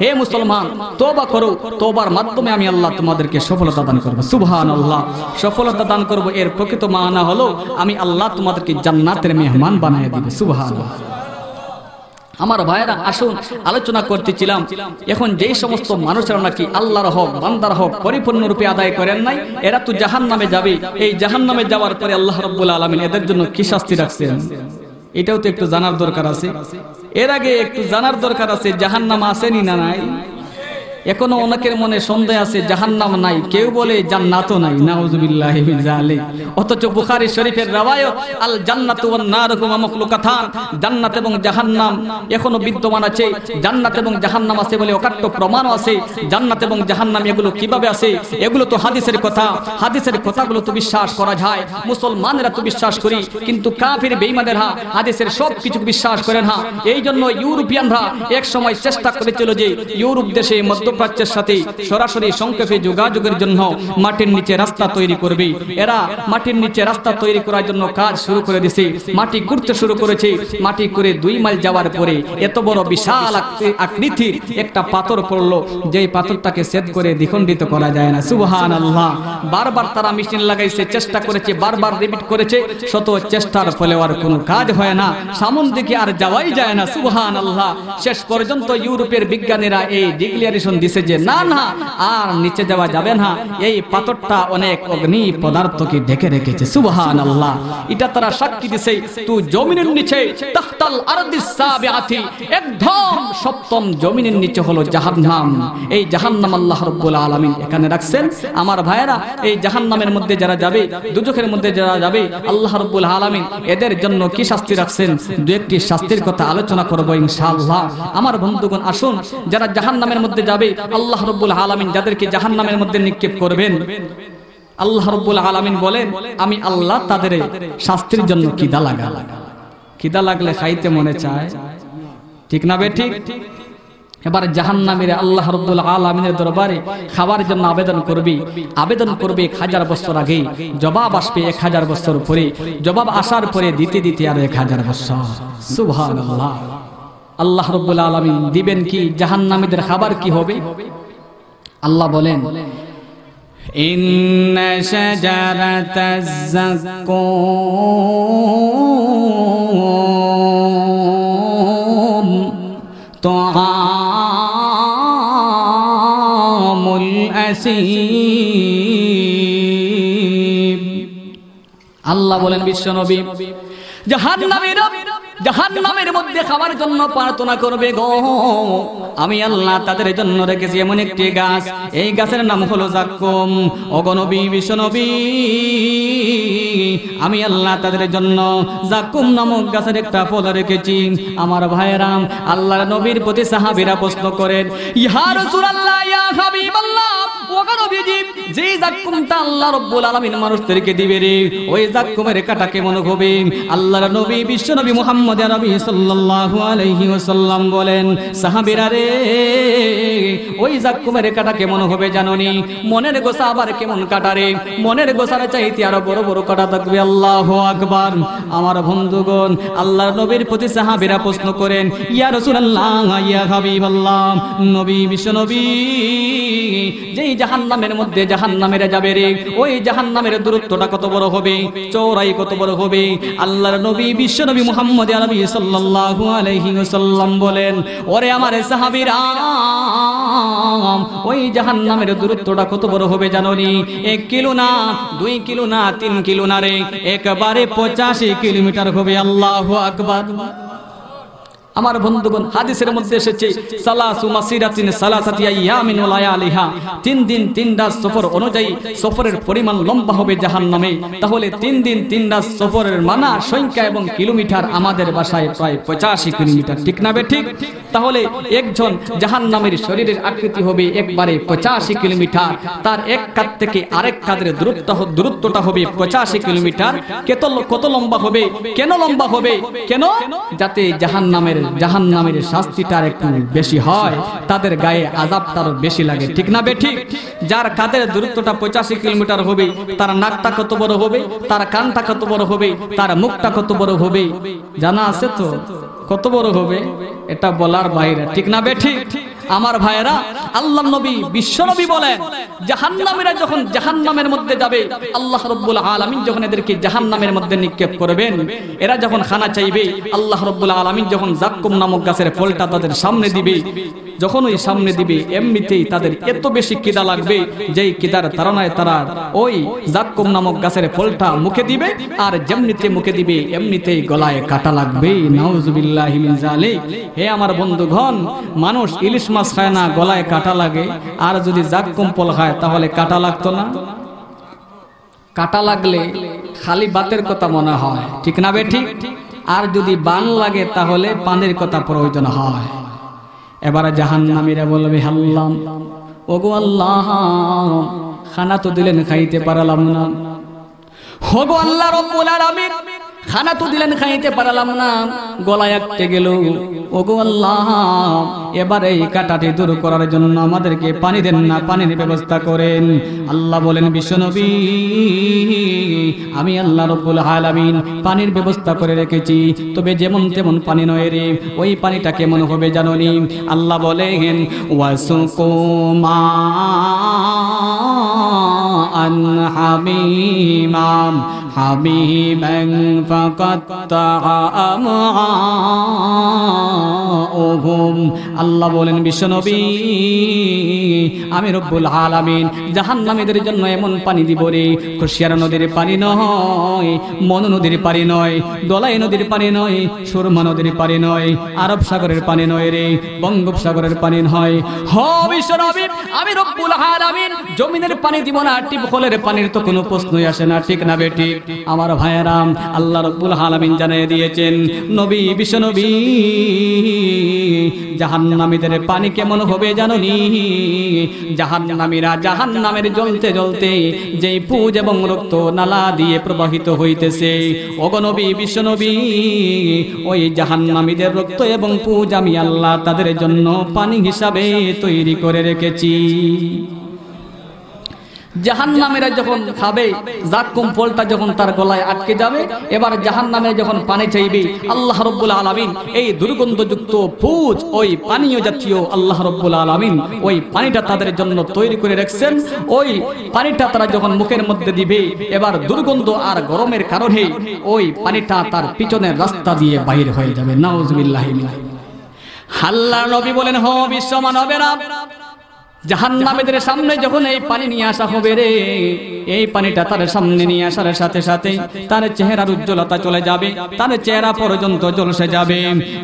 হে মুসলমান, তোবা করো, তোবার মাধ্যমে আমি আল্লাহ তোমাদেরকে সফলতা দান করব। সুবহানাল্লাহ, সফলতা দান করব। এর প্রকৃত মানা হলো, আমি আল্লাহ তোমাদেরকে জান্নাতের মেহমান বানায় দিব। সুবহানাল্লাহ। আমার ভাইয়েরা আসুন, আলোচনা করতেছিলাম। এখন যেই সমস্ত মানুষেরা নাকি আল্লাহর হক, বান্দার হক পরিপূর্ণ রূপে আদায় করেন নাই, এরা তো জাহান নামে যাবে। এই জাহান নামে যাওয়ার পরে আল্লাহ রব্বুল আলমিন এদের জন্য কি শাস্তি রাখছেন? এটাও তো একটু জানার দরকার আছে। এর আগে একটু জানার দরকার আছে জাহান নাম আসেনি না নাই? এখনও অনেকের মনে সন্দেহ আছে, জাহান্নাম নাই, কেউ বলে জান্নাতও নাই, নাউজুবিল্লাহি মিন যালিক। অথচ বুখারী শরীফের রাওয়ায়াত আল জান্নাতু ওয়ান নারু হুমা মাখলুকাতান, জান্নাত এবং জাহান্নাম এখনও বিদ্যমান আছে, জান্নাত এবং জাহান্নাম আছে বলে অকাট্য প্রমাণও আছে, জান্নাত এবং জাহান্নাম এগুলো কীভাবে আছে, এগুলো তো হাদিসের কথা, হাদিসের কথাগুলো তো বিশ্বাস করা যায়, মুসলমানেরা তো বিশ্বাস করি, কিন্তু কাফির বেঈমানেরা হাদিসের সব কিছু বিশ্বাস করেন না এই জন্য ইউরোপিয়ানরা এক সময় চেষ্টা করেছিল যে ইউরোপ দেশে মধ্যপ্রাচ্যের সাথে সরাসরি সংক্ষেপে যোগাযোগের জন্য মাটির নিচে রাস্তা তৈরি করবে। এরা মাটির নিচে রাস্তা তৈরি করার জন্য কাজ শুরু করে দিছে। মাটি করতে শুরু করেছে। মাটি করে দুই মাইল যাওয়ার পরে এত বড় বিশাল আকৃতির একটা পাথর পড়ল। যেই পাথরটাকে সেদ করে দ্বিখণ্ডিত করা যায় না। সুবহান আল্লাহ বারবার তারা মেশিন লাগাইছে, চেষ্টা করেছে, বারবার রিপিট করেছে। শত চেষ্টার ফলে আর কোনো কাজ হয় না। সামন দিকে আর যাওয়াই যায় না। সুবহান আল্লাহ শেষ পর্যন্ত ইউরোপের বিজ্ঞানীরা এই ডিক্লারেশন দিছে যে, না না, আর নিচে যাওয়া যাবে না। এই পাথরটা অনেক অগ্নি পদার্থকে ঢেকে রেখেছে। সুবহান আল্লাহ এটা তারা সাক্ষী দিছে তুই জমিনের নিচে, তাহতাল আরদিস সাবিআতি। একদম সপ্তম জমিনের নিচে হলো জাহান্নাম। এই জাহান্নাম আল্লাহ রাব্বুল আলামিন এখানে রাখছেন। আমার ভাইয়েরা, এই জাহান্নামের মধ্যে যারা যাবে দুজখের মধ্যে যারা যাবে, আল্লাহ রাব্বুল আলামিন এদের জন্য কি শাস্তি রাখছেন? দু একটি শাস্তির কথা আলোচনা করব ইনশাআল্লাহ। আমার বন্ধুগণ, আসুন, যারা জাহান্নামের মধ্যে যাবে আল্লাহ রাব্বুল আলামিন যাদেরকে জাহান্নামের মধ্যে নিক্ষেপ করবেন, আল্লাহ রব্বুল আলামিন বলেন, আমি আল্লাহ তাদের শাস্তির জন্য কিদা লাগা কিদা লাগলে খাইতে মনে চায়। ঠিক না বে ঠিক? এবার জাহান্নামীর আল্লাহ রব্বুল আলমিনের দরবারে খাবার জন্য আবেদন করবি। আবেদন করবে এক হাজার বছর আগে জবাব আসবে এক হাজার বছর পরে। জবাব আসার পরে দিতে দিতে আর এক হাজার বছর। সুভান আল্লাহ আল্লাহ রব্বুল আলমিন দিবেন কি? জাহান্নামীদের খাবার কি হবে? আল্লাহ বলেন আল্লাহ বলেন বিশ্ব নবী বিশ্বনবী জাহান্নামীরা জাহান্নামের মধ্যে খাবার জন্য প্রার্থনা করবে গো। আমি আল্লাহ তাদের জন্য রেখেছি এমন একটি গাছ। এই গাছের নাম হলো জাক্কুম। অগনবী বিশ্বনবী আমি আল্লাহ তাদের জন্য জাক্কুম নামক গাছের একটা ফল রেখেছি। আমার ভাইয়েরাম আল্লাহর নবীর প্রতি সাহাবীরা প্রশ্ন করেন ইহা রাসূলুল্লাহ, ইয়া হাবিবাল্লাহ, ওগো নবীজি যে আল্লাহ রব্বুল মানুষদেরকে দিবে রে, ওই হবে? নবী, বিশ্ব নবী নবী বলেন রে, ওই কাটা কেমন হবে জানোনি? মনের গোসা আবার কেমন কাটারে মনের গোসার চাইতে আরও বড় বড় কাটা থাকবে আল্লাহু আকবার। আমার বন্ধুগণ, আল্লাহর নবীর প্রতি সাহাবীরা প্রশ্ন করেন, ইয়া রাসূলুল্লাহ, ইয়া নবী, বিশ্ব নবী, যেই জাহান্নামের মধ্যে জাহান্নামের যাবে রে। ওই জাহান্নামের দূরত্বটা কত বড় হবে? চৌড়াই কত বড় হবে? আল্লাহর নবী, বিশ্ব নবী মুহাম্মদ আরবি সাল্লাল্লাহু আলাইহি ওয়াসাল্লাম বলেন, ওরে আমার সাহাবীরা, ওই জাহান্নামের দূরত্বটা কত বড় হবে জানোনি এক কিলো না, দুই কিলো না, তিন কিলো না রে। একবারে পঁচাশি কিলোমিটার হবে। আল্লাহু আকবার। আমার বন্ধুগণ, হাদিসের মধ্যে এসেছে, সালাসু মাসিরাতিন সালাসাতি আইয়ামিন ওয়া লায়ালিহা। তিন দিন, তিন রাত সফর অনুযায়ী সফরের পরিমাণ লম্বা হবে জাহান্নামে। তাহলে তিন দিন, তিন রাত সফরের মানা, সংখ্যা এবং কিলোমিটার আমাদের বাসায় প্রায় পঁচাশি কিলোমিটার। ঠিক না ঠিক? তাহলে একজন জাহান্নামের শরীরের আকৃতি হবে একবারে পঁচাশি কিলোমিটার। তার এক কাত থেকে আরেক কাদের দূরত্ব দূরত্বটা হবে পঁচাশি কিলোমিটার। কত কত লম্বা হবে? কেন লম্বা হবে? কেন? যাতে জাহান্নামের জাহান্নামের শাস্তিটার একটু বেশি হয়। তাদের গায়ে আজাবটারও বেশি লাগে। ঠিক না বেঠি যার কাদের দূরত্বটা পঁচাশি কিলোমিটার হবে, তার নাকটা কত বড় হবে, তার কানটা কত বড় হবে, তার মুখটা কত বড় হবে, জানা আছে তো? কত বড় হবে? এটা বলার বাইরে। ঠিক না বে ঠিক? আমার ভাইয়েরা, আল্লাহ নবী, বিশ্ব নবী বলেন, জাহান্নামীরা যখন জাহান্নামের মধ্যে যাবে, আল্লাহ রব্বুল আলামিন যখন এদেরকে জাহান্নামের মধ্যে নিক্ষেপ করবেন, এরা যখন খানা চাইবে, আল্লাহ রব্বুল আলামিন যখন জাক্কুম নামক গাছের ফলটা তাদের সামনে দিবে যখন ওই সামনে দিবে, এমনিতেই তাদের এত বেশি কিদা লাগবে, যেই কিদার তারনায় তারা ওই জাক্কুম নামক গাছের ফলটা মুখে দিবে, আর যেমনিতে মুখে দিবে, এমনিতেই গলায় কাটা লাগবে। নাউজুবিল্লাহি হে আমার বন্ধুগণ, মানুষ ইলিশ মাছ খায় না, গলায় কাটা লাগে। আর যদি জাক্কুম ফল খায়, তাহলে কাটা লাগতো না? কাটা লাগলে খালি বাতের কথা মনে হয়, ঠিক না বে ঠিক? আর যদি বান লাগে, তাহলে পানির কথা প্রয়োজন হয়। এবারে জাহান্নামীরা বলবে, হাল্লাম। ওগো আল্লাহ, খানা তো দিলেন, খাইতে পারলাম না। হোগো আল্লাহ রব্বুল আলামিন খানা তো দিলেন, খাইতে পারলাম না। গলায় আটকে গেল। ওগো আল্লাহ, এবার এই কাটাটি দূর করার জন্য আমাদেরকে পানি দেন না, পানির ব্যবস্থা করেন। আল্লাহ বলেন, বিশ্বনবী, আমি আল্লাহ রব্বুল আলামিন পানির ব্যবস্থা করে রেখেছি। তবে যেমন তেমন পানি নয় রে, ওই পানিটা কেমন হবে জানোনি? আল্লাহ বলেন ওয়াসুকুমা হামিমাম হামিমান ফাকাত্তা আমআউহুম আল্লাহ বলেন বিশ্বনবী আমি রব্বুল আলামিন জাহান্নামীদের জন্য এমন পানি দিব রে খুশিয়ার নদীর পানি নয় মন নদীর পানি নয় দলাই নদীর পানি নয় সুরমা নদীর পানি নয় আরব সাগরের পানি নয় রে বঙ্গোপসাগরের পানি নয় হ আমি রব্বুল আলামিন জমিনের পানি দিব না টিপকলের পানির তো কোনো প্রশ্নই আসে না, ঠিক না বেটি? আমার ভাইয়েরাম আল্লাহ রব্বুল আলামিন জানিয়ে দিয়েছেন, নবী, বিশ্বনবী, জাহান্নামীদের পানি কেমন হবে জানোনি? জাহান্নামীরা জাহান্নামের জ্বলতে জ্বলতে যেই পুজ এবং রক্ত নালা দিয়ে প্রবাহিত হইতেছে। অগনবী বিশ্বনবী, ওই জাহান্নামীদের রক্ত এবং পুজ আমি আল্লাহ তাদের জন্য পানি হিসাবে তৈরি করে রেখেছি। জাহান্নামেরা যখন খাবে জাক্কুম ফলটা যখন তার গলায় আটকে যাবে, এবার জাহান্নামে যখন পানি চাইবে, আল্লাহ রব্বুল আলামিন এই দুর্গন্ধযুক্ত পুজ, ওই পানীয় জাতীয় আল্লাহ রব্বুল আলামিন ওই পানিটা তাদের জন্য তৈরি করে রাখছেন। ওই পানিটা তারা যখন মুখের মধ্যে দিবে, এবার দুর্গন্ধ আর গরমের কারণে ওই পানিটা তার পিছনের রাস্তা দিয়ে বাইর হয়ে যাবে। নাউজুবিল্লাহি হাল্লা নবী বলেন, হ বিশ্ব মানবেরা জাহান্নামীদের সামনে যখন এই পানি নিয়ে আসা হবে রে এই পানিটা তার সামনে নিয়ে আসার সাথে সাথে তার চেহারার উজ্জ্বলতা চলে যাবে তার চেহারা পর্যন্ত জ্বলসে যাবে।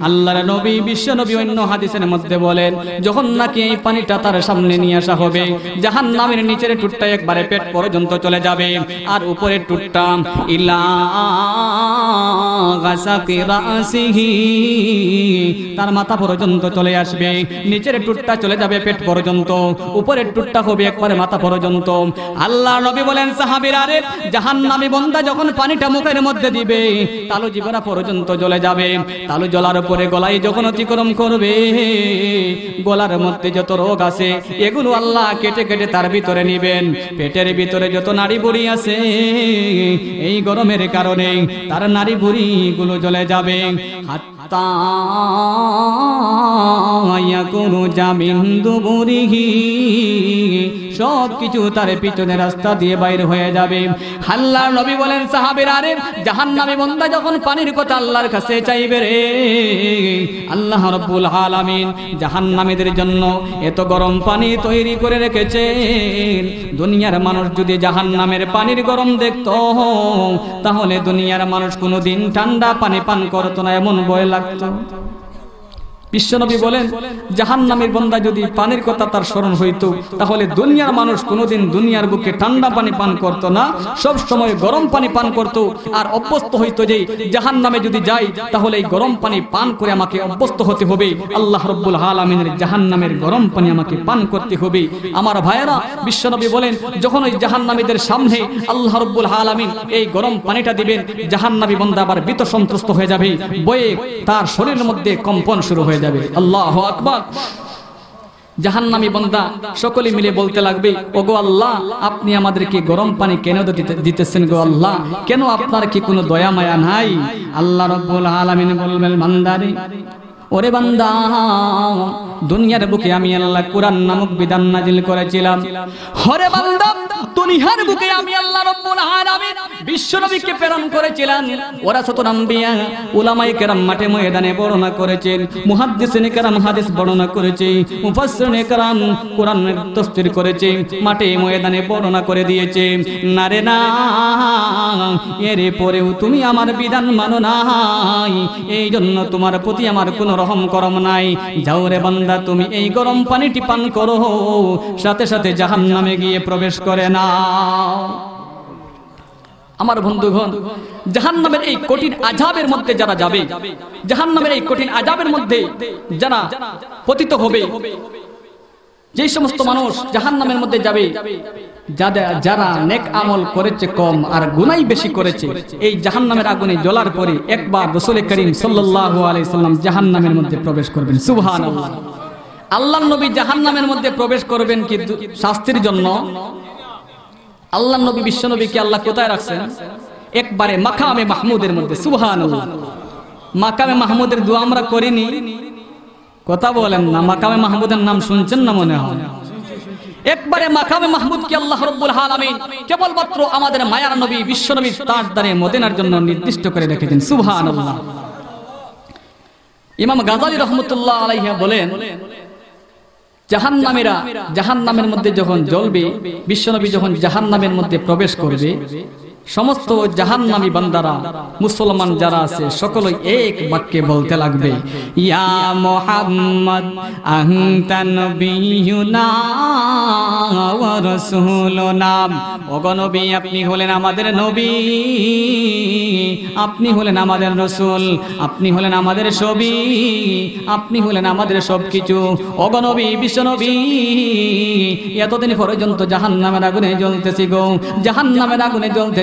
আল্লাহর নবী বিশ্ব নবী অন্য হাদিসের মধ্যে বলেন যখন নাকি এই পানিটা তার সামনে নিয়ে আসা হবে জাহান্নামের নিচের টুটটা একবারে পেট পর্যন্ত চলে যাবে আর উপরের টুটটা ইলা তার মাথা পর্যন্ত চলে আসবে নিচের টুটটা চলে যাবে পেট পর্যন্ত। উপরের টুটটা হবে একবারে মাথা পর্যন্ত। আল্লাহ নবী বলেন, সাহাবীরা রে, জাহান্নামী বন্দা যখন পানিটা মুখের মধ্যে দিবে, তালু জীবনা পর্যন্ত জ্বলে যাবে। তালু জ্বলার পরে গলায় যখন অতিক্রম করবে, গলার মধ্যে যত রোগ আছে, এগুলো আল্লাহ কেটে কেটে তার ভিতরে নিবেন। পেটের ভিতরে যত নাড়ি বুড়ি আছে, এই গরমের কারণে তার নাড়ি বুড়ি গুলো জ্বলে যাবে। হাত্তা ইয়াকুনু জামিন দুবুরিহি তার পিছনে রাস্তা দিয়ে বাইর হয়ে যাবে। নবী বলেন, সাহাবীরা রে, জাহান্নামী বান্দা যখন পানির কথা আল্লাহর কাছে চাইবে রে, আল্লাহ রাব্বুল জাহান্নামীদের জন্য এত গরম পানি তৈরি করে রেখেছেন। দুনিয়ার মানুষ যদি জাহান্নামের পানির গরম দেখতো, তাহলে দুনিয়ার মানুষ কোনোদিন ঠান্ডা পানি পান করতো না, এমন ভয় লাগতো। বিশ্বনবী বলেন জাহান নামের বন্দা যদি পানির কথা তার স্মরণ হইতো, তাহলে দুনিয়ার মানুষ কোনোদিন দুনিয়ার বুকে ঠান্ডা পানি পান করত না, সব সময় গরম পানি পান করত, আর অভ্যস্ত হইতো যে জাহান নামে যদি যাই, তাহলে এই গরম পানি পান করে আমাকে অভ্যস্ত হতে হবে। আল্লাহ রব্বুল আলমিনের জাহান নামের গরম পানি আমাকে পান করতে হবে। আমার ভাইয়েরা, বিশ্বনবী বলেন, যখন ওই জাহান নামীদের সামনে আল্লাহ রব্বুল আলমিন এই গরম পানিটা দিবেন জাহান নামী বন্দা আবার বিত সন্ত্রস্ত হয়ে যাবে। বয়ে তার শরীরের মধ্যে কম্পন শুরু হয়ে যাবে। আল্লাহ আকবার। জাহান্নামি বন্দা সকলে মিলে বলতে লাগবে ও গো আল্লাহ, আপনি আমাদেরকে গরম পানি কেন দিতে- দিতেছেন গো আল্লাহ? কেন আপনার কি কোনো দয়া মায়া নাই? আল্লাহ রব্বুল আলামিন বলবেন, বান্দারে ওরে বান্দা, দুনিয়ার বুকে আমি আল্লাহ কোরআন নামক বিধান নাজিল করেছিলাম। হরে বান্দা, দুনিয়ার বুকে আমি আল্লাহ রব্বুল আলামিন বিশ্ব নবীকে প্রেরণ করেছিলাম ওরা শত নাম্বিয়া উলামায়ে কেরাম মাঠে ময়দানে বর্ণনা করেছেন, মুহাদ্দিসিনে কেরাম হাদিস বর্ণনা করেছে, মুফাসসিরিনে কেরাম কোরআনের তাফসীর করেছে, মাঠে ময়দানে বর্ণনা করে দিয়েছে। না রে না, এর পরেও তুমি আমার বিধান মানো নাই এই জন্য তোমার প্রতি আমার কোনো রহম করম নাই। যাও রে বান্দা, তুমি এই গরম পানিটি পান করো। সাথে সাথে জাহান নামে গিয়ে প্রবেশ করে না আমার বন্ধুগণ, জাহান্নামের এই কঠিন আজাবের মধ্যে যারা যাবে, জাহান্নামের এই কঠিন আজাবের মধ্যে যারা পতিত হবে যে সমস্ত মানুষ জাহান্নামের মধ্যে যাবে যারা নেক আমল করেছে কম আর গুনাই বেশি করেছে এই জাহান্নামের আগুনে জ্বলার পরে একবার রসুল করিম সাল্লাল্লাহু আলাইহি সাল্লাম জাহান্নামের মধ্যে প্রবেশ করবেন। সুবহানাল্লাহ। আল্লাহ নবী জাহান্নামের মধ্যে প্রবেশ করবেন কিন্তু শাস্তির জন্য? আল্লাহ নবী বিশ্ব নবীকে আল্লাহ কোথায় রাখছেন? একবারে মাকামে মাহমুদের মধ্যে। সুবহানাল্লাহ। মাকামে মাহমুদের দোয়া আমরা করিনি। কথা বলেন না, মাকামে মাহমুদের নাম শুনছেন না মনে হয়? একবারে মাকামে মাহমুদ কে আল্লাহ রব্বুল আলামিন কেবলমাত্র আমাদের মায়ার নবী, বিশ্ব নবী তার দ্বারে মদিনার জন্য নির্দিষ্ট করে রেখেছেন সুবহানাল্লাহ। ইমাম গাজালি রহমতুল্লাহ আলাইহা বলেন, জাহান্নামীরা জাহান্নামের মধ্যে যখন জ্বলবে বিশ্বনবী যখন জাহান্নামের মধ্যে প্রবেশ করবে সমস্ত জাহান্নামী বান্দারা, মুসলমান যারা আছে, সকলেই এক বাক্যে বলতে লাগবে, ইয়া মুহাম্মদ, আনতা নবিয়ুনা ওয়া রাসূলুনা। ওগো নবী, আপনি হলেন আমাদের নবী, আপনি হলেন আমাদের রসুল, আপনি হলেন আমাদের ছবি, আপনি হলেন আমাদের সবকিছু। অগনবী বিশ্বনবী এতদিন পর্যন্ত জাহান নামের আগুনে জ্বলতেছি গো জাহান নামের আগুনে জ্বলতে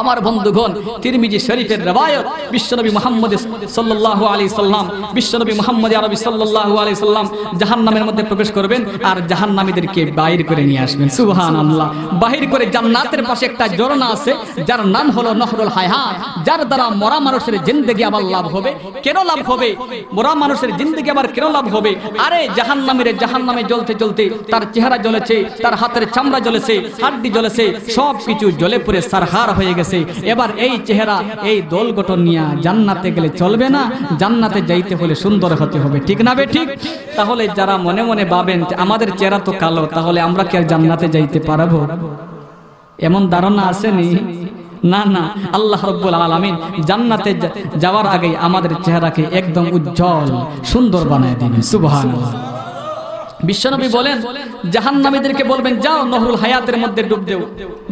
আমার বন্ধুগণ, তিরমিজি শরীফের রবায়ত বিশ্বনবী মুহাম্মদ সাল্লাল্লাহু আলাইহি সাল্লাম, বিশ্বনবী মুহাম্মদ আরবি সাল্লাল্লাহু আলাইহি সাল্লাম জাহান্নামের মধ্যে প্রবেশ করবেন আর জাহান্নামীদেরকে বাইর করে নিয়ে আসবেন। সুবহানাল্লাহ। বাহির করে জান্নাতের পাশে একটা ঝর্ণা আছে, যার নাম হলো নহরুল হায়াত। যার দ্বারা মরা মানুষের জিন্দেগি আবার লাভ হবে। কেন লাভ হবে? মরা মানুষের জিন্দেগি আবার কেন লাভ হবে? আরে, জাহান্নামীরে জাহান্নামে জ্বলতে জ্বলতে তার চেহারা জ্বলেছে, তার হাতের চামড়া জ্বলেছে, হাড্ডি জ্বলেছে সব কিছু জ্বলে পুড়ে সারহার হয়ে গেছে। গেছে এবার এই চেহারা, এই দল গঠন নিয়ে জান্নাতে গেলে চলবে না, জান্নাতে যাইতে হলে সুন্দর হতে হবে। ঠিক না বে ঠিক? তাহলে যারা মনে মনে ভাবেন আমাদের চেহারা তো কালো, তাহলে আমরা কি আর জান্নাতে যাইতে পারব? এমন ধারণা আসেনি না? না আল্লাহ রব্বুল আলামিন জান্নাতে যাওয়ার আগে আমাদের চেহারাকে একদম উজ্জ্বল, সুন্দর বানায় দিবেন। সুবহানাল্লাহ। বিশ্বনবী বলেন, জাহান্নামীদেরকে বলবেন, যাও নহরুল হায়াতের মধ্যে ডুব দেও।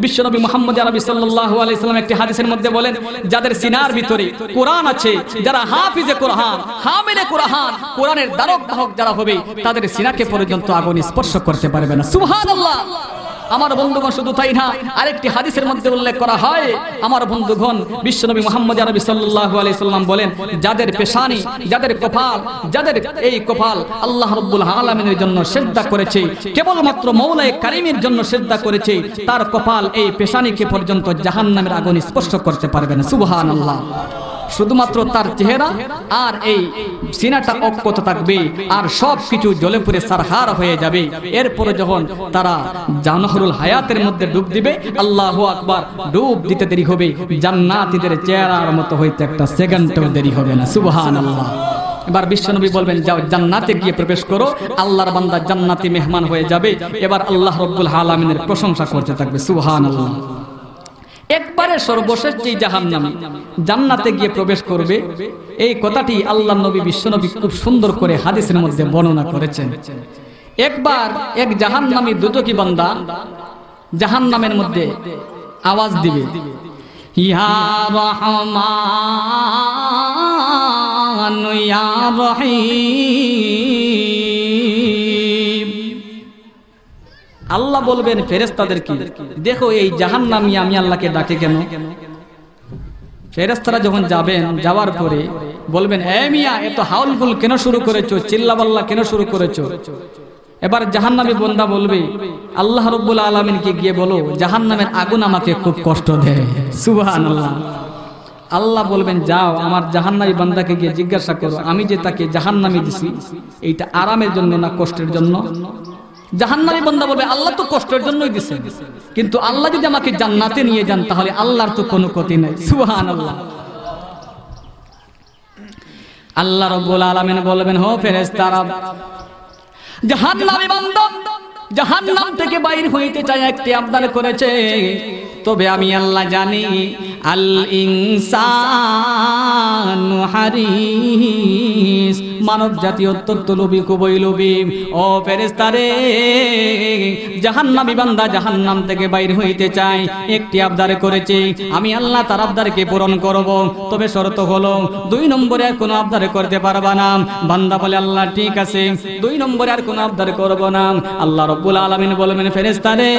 বিশ্বনবী মোহাম্মদ আরবি সাল্লাল্লাহু আলাইহি সাল্লাম একটি হাদিসের মধ্যে বলেন, যাদের সিনার ভিতরে কোরআন আছে, যারা হাফিজে কোরআন হামিলে কোরআন, কোরআনের দ্বারক বাহক যারা হবে, তাদের সিনাকে পর্যন্ত আগুন স্পর্শ করতে পারবে না। সুবহানাল্লাহ! আমার বন্ধুগণ শুধু তাই না, আরেকটি হাদিসের মধ্যে উল্লেখ করা হয়। আমার বন্ধুগণ, বিশ্বনবী মোহাম্মদ আরবি সাল্লাল্লাহু আলাইহি সাল্লাম বলেন, যাদের পেশানি, যাদের কপাল, যাদের এই কপাল আল্লাহ রাব্বুল আলামিনের জন্য সিজদা করেছে, কেবলমাত্র মৌলায়ে কারীমের জন্য সিজদা করেছে, তার কপাল এই পেশানিকে পর্যন্ত জাহান্নামের আগুন স্পর্শ করতে পারবে না। সুবহানাল্লাহ। শুধুমাত্র তার চেহারা আর এই সিনাটা অক্ষত থাকবে আর সব কিছু জলে পুরে সারহার হয়ে যাবে। এরপরে যখন তারা জানহরুল হায়াতের মধ্যে ডুব দিবে, আল্লাহ আকবার ডুব দিতে দেরি হবে। জান্নাতীদের চেহারার মতো হইতে একটা সেকেন্ডও দেরি হবে না। সুবহান আল্লাহ এবার বিশ্বনবী বলবেন, যাও জান্নাতে গিয়ে প্রবেশ করো। আল্লাহর বান্দা জান্নাতি মেহমান হয়ে যাবে। এবার আল্লাহ রব্বুল আলামিনের প্রশংসা করতে থাকবে। সুবহান আল্লাহ একবারে সর্বশেষ যে জাহান্নামী, জান্নাতে গিয়ে প্রবেশ করবে, এই কথাটি আল্লাহ নবী বিশ্বনবী খুব সুন্দর করে হাদিসের মধ্যে বর্ণনা করেছেন। একবার এক জাহান্নামী দুজকি বান্দা জাহান্নামের মধ্যে আওয়াজ দিবে ইয়া রহমান, ইয়া রহিম। আল্লাহ বলবেন ফেরেস্তাদের কি? দেখো এই জাহান্নামী আমি আল্লাহকে ডাকে কেন? ফেরেস্তারা যখন যাবেন, যাওয়ার পরে বলবেন, এ মিয়া এত হাউলগুল কেন শুরু করেছ? চিল্লাবাল্লা কেন শুরু করেছ? এবার জাহান্নামী বন্দা বলবে, আল্লাহ রব্বুল আলমিনকে গিয়ে বলো, জাহান্নামের আগুন আমাকে খুব কষ্ট দেয়। সুবহান আল্লাহ আল্লাহ বলবেন, যাও, আমার জাহান্নামী বান্দাকে গিয়ে জিজ্ঞাসা করো, আমি যে তাকে জাহান্নামী দিছি, এইটা আরামের জন্য না কষ্টের জন্য? জাহান্নামী বান্দা বলবে, আল্লাহ তো কষ্টের জন্যই দিছে। কিন্তু আল্লাহ যদি আমাকে জান্নাতে নিয়ে যান, তাহলে আল্লাহর তো কোনো ক্ষতি নাই। সুবহান আল্লাহ আল্লাহ রব্বুল আলামিন বলবেন, হো ফেরেশতারা, জাহান্নামী বান্দা, জাহান্নাম থেকে বাইর হইতে চায় একটি আবদার করেছে। তবে আমি আল্লাহ জানি আল ইনসান হারিস। মানব জাতি অত্যন্ত লোভী, খুবই লোভী। ও ফেরেস্তারে জাহান্নামী বান্দা জাহান্নাম থেকে বাইর হইতে চায়। একটি আবদার করেছে, আমি আল্লাহ তার আবদারকে পূরণ করব। তবে শর্ত হলো, দুই নম্বরে আর কোনো আবদার করতে পারবা না। বান্দা বলে, আল্লাহ, ঠিক আছে। দুই নম্বরে আর কোনো আবদার করব না। আল্লাহ রব্বুল আলামিন বলবেন, ফেরেশতারে,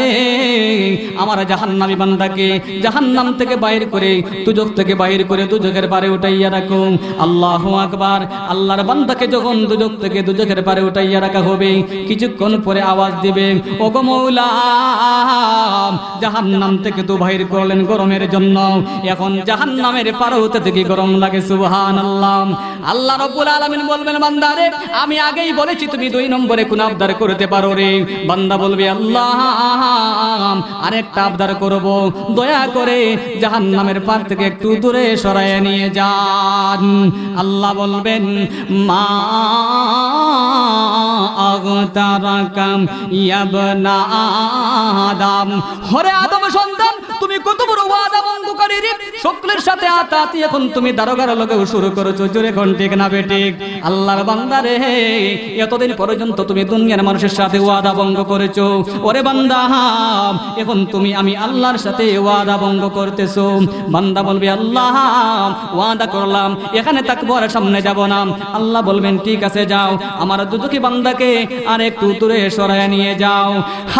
আমার জাহান্নামী বান্দাকে জাহান্নাম থেকে বাইর করে, দুজক থেকে বাইর করে দুজকের পারে উঠাইয়া রাখো। আল্লাহু আকবার। আল্লাহর বান্দাকে যখন দুজক থেকে দুজকের পারে উঠাইয়া রাখা হবে, কিছুক্ষণ পরে আওয়াজ দিবে, ওগো মৌলা, জাহান্নাম থেকে তো বাইর করলেন গরমের জন্য। এখন জাহান্নামের পারে হতে থেকে গরম লাগে, সুবহানাল্লাহ। আল্লাহ রাব্বুল আলামিন বলবেন বান্দারে আমি আগেই বলেছি তুমি দুই নম্বরে কোন আবদার করতে পারো রে। বান্দা বলবে, আল্লাহ, আরেকটা আবদার করব। দয়া করে জাহান্নামের পার থেকে একটু দূরে সরায় নিয়ে যান। আল্লাহ বলবেন, মা আদম। হরে আদম সন্তান, তুমি কত বড় ওয়াদা ভঙ্গকারী রে? সাথে তুমি দারোগার শুরু করেছ। কোন না আল্লাহর বান্দা রে, এতদিন পর্যন্ত তুমি দুনিয়ার মানুষের সাথে ওয়াদা ভঙ্গ করেছ। ওরে বান্দা, এখন তুমি আমি আল্লাহর সাথে ওয়াদা ভঙ্গ করতেছো। বান্দা বলবে, আল্লাহ, ওয়াদা করলাম, এখানে থাকব আর সামনে যাব না। আল্লাহ বলবেন, ঠিক আছে, যাও, আমার দুদুকি বান্দাকে আর একটু দূরে সরায় নিয়ে যাও।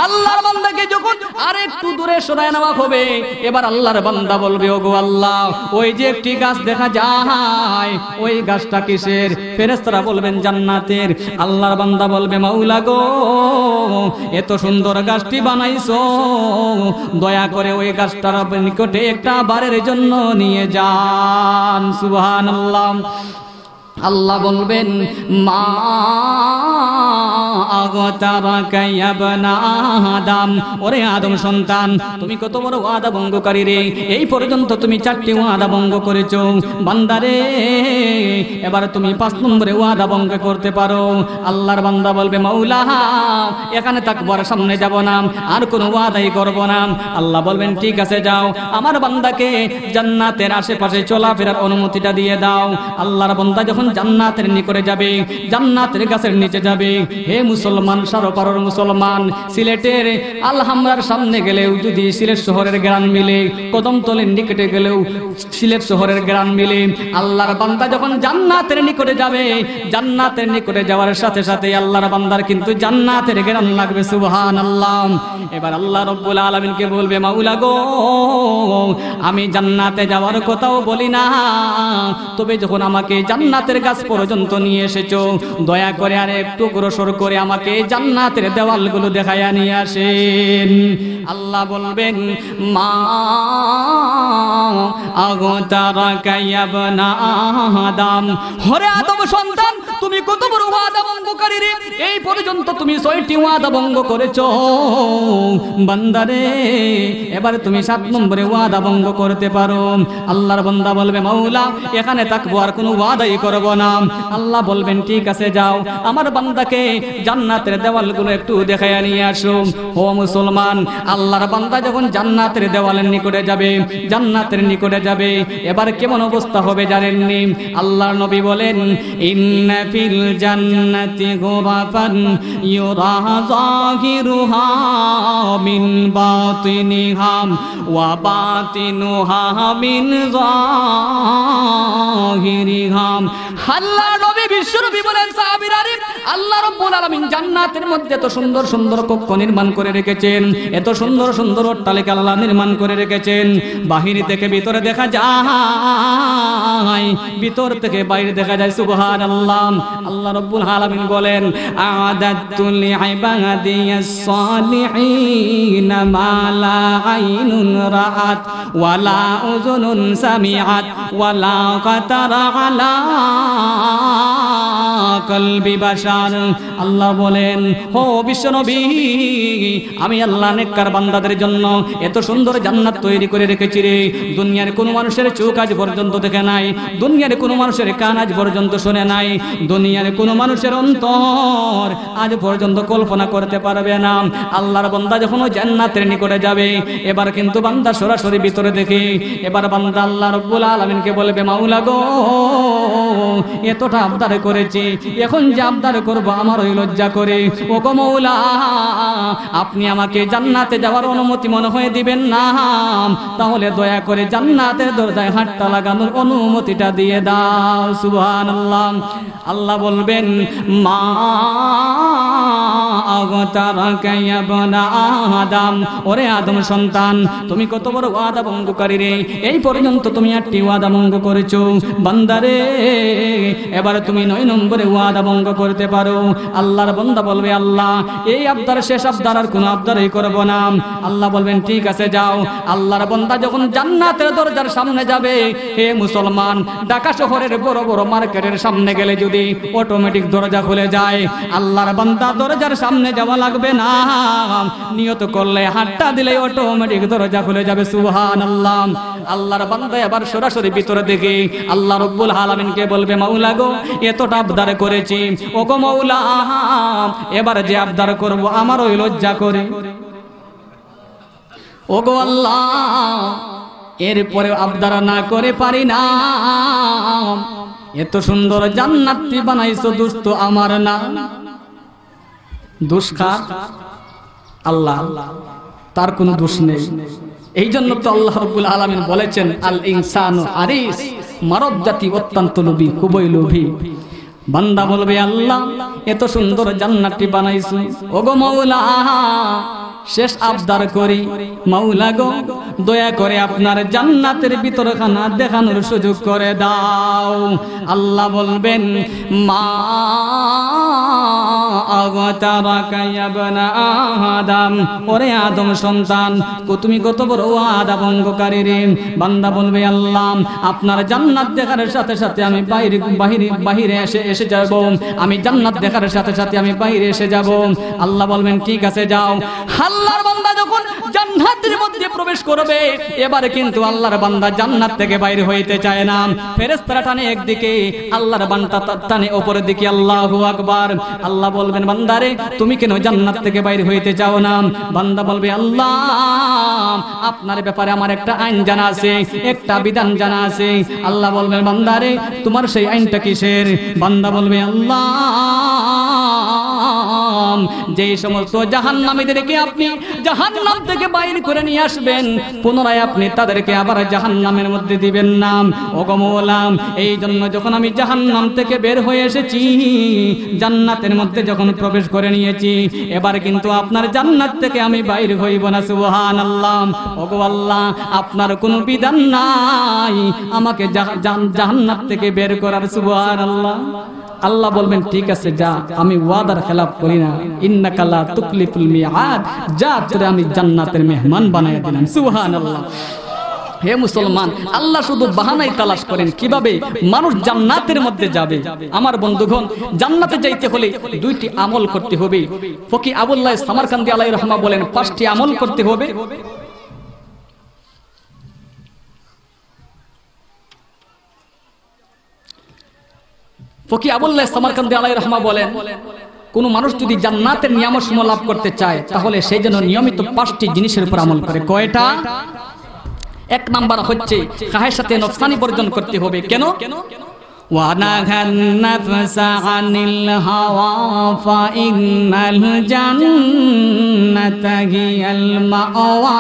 আল্লাহর বান্দাকে যখন আর একটু দূরে সরায় নেওয়া হবে, এবার আল্লাহর বান্দা বলবে, ওগো আল্লাহ, ওই যে একটি গাছ দেখা যায়, ওই গাছটা কিসের? ফেরেশতারা বলবেন, জান্নাতের। আল্লাহর বান্দা বলবে, মাওলা গো, এত সুন্দর গাছটি বানাইছো, দয়া করে ওই গাছটার নিকটে একটা বারের জন্য নিয়ে যান সুবহানাল্লাহ। আল্লাহ বলবেন, মা আদম। ওরে আদম সন্তান, তুমি কত বড় ওয়াদা ভঙ্গকারী রে। এই পর্যন্ত তুমি চারটি ওয়াদা ভঙ্গ করেছ। বান্দারে এবার তুমি পাঁচ নম্বরে ওয়াদা ভঙ্গ করতে পারো। আল্লাহর বান্দা বলবে, মাওলা, এখানে থাকবার সামনে যাব না, আর কোনো ওয়াদাই করব না। আল্লাহ বলবেন, ঠিক আছে, যাও। আমার বান্দাকে জান্নাতের আশেপাশে চলাফেরার অনুমতিটা দিয়ে দাও। আল্লাহর বান্দা যখন জান্নাতের নিকটে যাবে, জান্নাতের গাছের নিচে যাবে। হে মুসলমান সারোপারর মুসলমান, সিলেটের আলহামরার সামনে গেলেও, যদি সিলেট শহরের গ্রাম মিলে, কদমতলের নিকটে গেলেও, সিলেট শহরের গ্রাম মিলে, আল্লাহর বান্দা যখন জান্নাতের নিকটে যাবে, জান্নাতের নিকটে যাওয়ার সাথে সাথে আল্লাহর বান্দার কিন্তু জান্নাতের গ্রাম লাগবে সুবহান আল্লাহ এবার আল্লাহ রব্বুল আলমিনকে বলবে মাউলা গো, আমি জান্নাতে যাওয়ার কথাও বলি না, তবে যখন আমাকে জান্নাতের গাছ পর্যন্ত নিয়ে এসেছ? দয়া করে আর একটু গ্রসর করে আমাকে জান্নাতের দেওয়ালগুলো দেখাইয়া নিয়ে আসেন। আল্লাহ বলবেন, মা আদম। হরে আদম সন্তান, তুমি কত বড় ওয়াদা রে? এই পর্যন্ত তুমি ছয়টি ওয়াদা ভঙ্গ করেছ। বান্দারে, এবার তুমি সাত নম্বরে ওয়াদা ভঙ্গ করতে পারো। আল্লাহর বান্দা বলবে, মাওলা, এখানে থাকব আর কোনো ওয়াদাই করব না। আল্লাহ বলবেন, ঠিক আছে, যাও। আমার বান্দাকে জান্নাতের দেওয়ালগুলো একটু দেখাইয়া নিয়ে আসো। ও মুসলমান, আল্লাহর বান্দা যখন জান্নাতের দেওয়ালের নিকটে যাবে, জান্নাতের নিকটে যাবে, এবার কেমন অবস্থা হবে জানেননি? আল্লাহর নবী বলেন, ইন্না ফিল জান্নাতি গুরাফান ইউরা যাহিরুহা মিন বাতিনিহা ওয়া বাতিনুহা মিন যাহিরিহা আল্লাহর নবী বিশ্বনবী বলেন, সাহাবীরা আল্লাহ রাব্বুল আলামিন জান্নাতের মধ্যে এত সুন্দর সুন্দর কক্ষ নির্মাণ করে রেখেছেন, এত সুন্দর সুন্দর অট্টালিকা আল্লাহ নির্মাণ করে রেখেছেন। বাহির থেকে ভিতরে দেখা যায়, ভিতর থেকে বাইরে দেখা যায়, সুবহানাল্লাহ। আল্লাহ রাব্বুল আলামিন বলেন আদাতু লিইবাদিয়াস সালিহিন মা লা আইনুন রাআত ওয়ালা উযুনুন সামিআত ওয়ালা কাতারা আলা 啊。কলবি আল্লাহ বলেন হো বিশ্বনবী, আমি আল্লাহ নেককার বান্দাদের জন্য এত সুন্দর জান্নাত তৈরি করে রেখেছি রে। দুনিয়ার কোনো মানুষের চোখ আজ পর্যন্ত দেখে নাই, দুনিয়ার কোনো মানুষের কান আজ পর্যন্ত শুনে নাই, দুনিয়ার কোনো মানুষের অন্তর আজ পর্যন্ত কল্পনা করতে পারবে না। আল্লাহর বান্দা যখন জান্নাতের নিকটে যাবে, এবার কিন্তু বান্দা সরাসরি ভিতরে দেখে, এবার বান্দা আল্লাহ রব্বুল আলামিনকে বলবে, মাওলা গো, এতটা আবদার করেছি এখন যে আবদার করব, আমার ওই লজ্জা করে। ও গো মৌলা, আপনি আমাকে জান্নাতে যাওয়ার অনুমতি মনে হয়ে দিবেন না। তাহলে দয়া করে জান্নাতের দরজায় হাতটা লাগানোর অনুমতিটা দিয়ে দাও। সুবহান আল্লাহ আল্লাহ বলবেন, মা এবার তুমি নয় নম্বরে ওয়াদা ভঙ্গ করতে পারো। আল্লাহর বান্দা বলবে, আল্লাহ, এই আবদার, শেষ আবদার আর কোনো আবদারই করব না। আল্লাহ বলবেন, ঠিক আছে, যাও। আল্লাহর বান্দা যখন জান্নাতের দরজার সামনে যাবে, হে মুসলমান, ঢাকা শহরের বড় বড় মার্কেটের সামনে গেলে যদি অটোমেটিক দরজা খুলে যায়, আল্লাহর বান্দা দরজার সামনে যাওয়া লাগবে না। নিয়ত করলে, হাতটা দিলে অটোমেটিক দরজা খুলে যাবে। সুবহান আল্লাহ আল্লাহর বান্দা এবার সরাসরি ভিতরে দেখে আল্লাহ রব্বুল আলামিনকে বলবে, মাওলা গো, এতটা আবদার করেছি। ও গো মাওলা এবার যে আবদার করব আমার ওই লজ্জা করে। ও গো আল্লাহ, এরপরে আবদার না করে পারি না। এত সুন্দর জান্নাতি বানাইছো দুস্থ আমার না। দুষ্কার আল্লাহ। তার কোনো দোষ নেই। এই জন্য তো আল্লাহ রব্বুল আলামিন বলেছেন, আল ইনসানু আরিস মানব জাতি অত্যন্ত লোভী, খুবই লোভী। বান্দা বলবে, আল্লাহ, এত সুন্দর জান্নাতটি বানাইছো। ওগো মাওলা শেষ আবদার করি। মাওলা গো, দয়া করে আপনার জান্নাতের ভিতর খানা দেখানোর সুযোগ করে দাও। আল্লাহ বলবেন, মা আপনার জান্নাত দেখার সাথে সাথে আমি বাইরে, বাহিরে বাহিরে এসে এসে যাব। আমি জান্নাত দেখার সাথে সাথে আমি বাইরে এসে যাব। আল্লাহ বলবেন, ঠিক আছে, যাও। আল্লাহর বান্দা যখন জান্নাতের মধ্যে প্রবেশ করবে, এবারে কিন্তু আল্লাহর বান্দা জান্নাত থেকে বাইরে হইতে চায় না। ফেরেশতারা টানে একদিকে, আল্লাহর বান্দা টানে উপরের দিকে, আল্লাহু আকবার। আল্লাহ বলবেন বান্দারে, তুমি কেন জান্নাত থেকে বাইরে হইতে চাও না? বান্দা বলবে, আল্লাহ, আপনার ব্যাপারে আমার একটা আইন জানা আছে, একটা বিধান জানা আছে। আল্লাহ বলবেন, বান্দারে, তোমার সেই আইনটা কিসের? বান্দা বলবে, আল্লাহ যে সমস্ত জাহান্নামীদেরকে আপনি জাহান্নাম থেকে বাইর করে নিয়ে আসবেন, পুনরায় আপনি তাদেরকে আবার জাহান্নামের মধ্যে দিবেন নাম ওগমোলাম এই জন্য যখন আমি জাহান্নাম থেকে বের হয়ে এসেছি, জান্নাতের মধ্যে যখন প্রবেশ করে নিয়েছি, এবার কিন্তু আপনার জান্নাত থেকে আমি বাইর হইব না সুবহান আল্লাহ ওগো আল্লাহ, আপনার কোনো বিধান নাই আমাকে জাহ- জাহ- জাহান্নাত থেকে বের করার সুবহান আল্লাহ আল্লাহ বলবেন, ঠিক আছে, যা, আমি ওয়াদার খেলাফ করি না। ইন্নাকা লা তুকলিফুল মিআদ। যা, তোরে আমি জান্নাতের মেহমান বানায় দিলাম। সুবহানাল্লাহ। হে মুসলমান, আল্লাহ শুধু বাহানাই তালাশ করেন। কীভাবে? মানুষ জান্নাতের মধ্যে যাবে। আমার বন্ধুগণ, জান্নাতে যাইতে হলে দুইটি আমল করতে হবে। ফকি আবুল্লাহ সামারকান্দি আলাই রহমা বলেন, পাঁচটি আমল করতে হবে। ফকি আবুল্লাহ সামারকান্দি আলাই রহমা বলেন কোন মানুষ যদি জান্নাতের নিয়ামত সমূহ লাভ করতে চায় তাহলে সেই জন্য নিয়মিত পাঁচটি জিনিসের উপর আমল করে কয়টা এক নাম্বার হচ্ছে কাহের সাথে নফসানি বর্জন করতে হবে কেন ونهى النفس عن الهوى فإن الجنة هي المأوى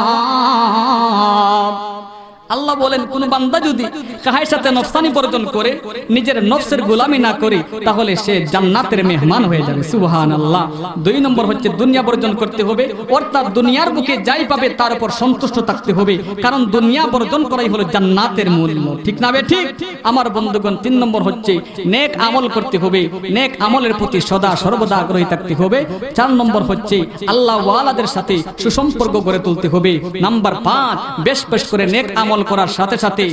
আল্লাহ বলেন, কোন বান্দা যদি কাহার সাথে নফসানি বর্জন করে, নিজের নফসের গোলামি না করে, তাহলে সে জান্নাতের মেহমান হয়ে যাবে। সুবহান আল্লাহ দুই নম্বর হচ্ছে দুনিয়া বর্জন করতে হবে, অর্থাৎ দুনিয়ার বুকে যাই পাবে তার উপর সন্তুষ্ট থাকতে হবে, কারণ দুনিয়া বর্জন করাই হলো জান্নাতের মূল্য ঠিক না ঠিক? আমার বন্ধুগণ, তিন নম্বর হচ্ছে নেক আমল করতে হবে, নেক আমলের প্রতি সদা সর্বদা আগ্রহী থাকতে হবে। চার নম্বর হচ্ছে আল্লাহ ওয়ালাদের সাথে সুসম্পর্ক গড়ে তুলতে হবে। নাম্বার পাঁচ, বেশ বেশ করে নেক আমল করার সাথে সাথে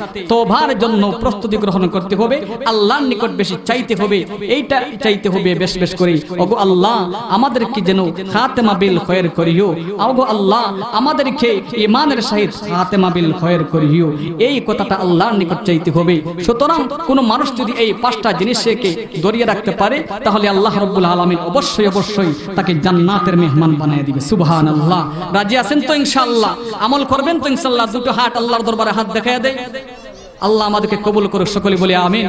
জন্য প্রস্তুতি গ্রহণ করতে হবে, আল্লাহর নিকট বেশি চাইতে হবে, এইটা চাইতে হবে বেশ বেশ করে আল্লাহ, আমাদেরকে যেন বিল খয়ের করিও। আল্লাহ, আমাদেরকে ইমানের বিল খয়ের করিও। এই কথাটা আল্লাহর নিকট চাইতে হবে। সুতরাং কোন মানুষ যদি এই পাঁচটা জিনিসকে দরিয়ে রাখতে পারে, তাহলে আল্লাহ রব্বুল আলমিন অবশ্যই অবশ্যই তাকে জান্নাতের মেহমান বানিয়ে দিবে। সুবহান আল্লাহ রাজি আছেন তো ইনশাআল্লাহ? আমল করবেন তো ইনশাআল্লাহ? দুটো হাত আল্লাহর দরবারে হাত দেখাইয়া দেয় আল্লাহ আমাদেরকে কবুল করুক সকলে বলে আমিন।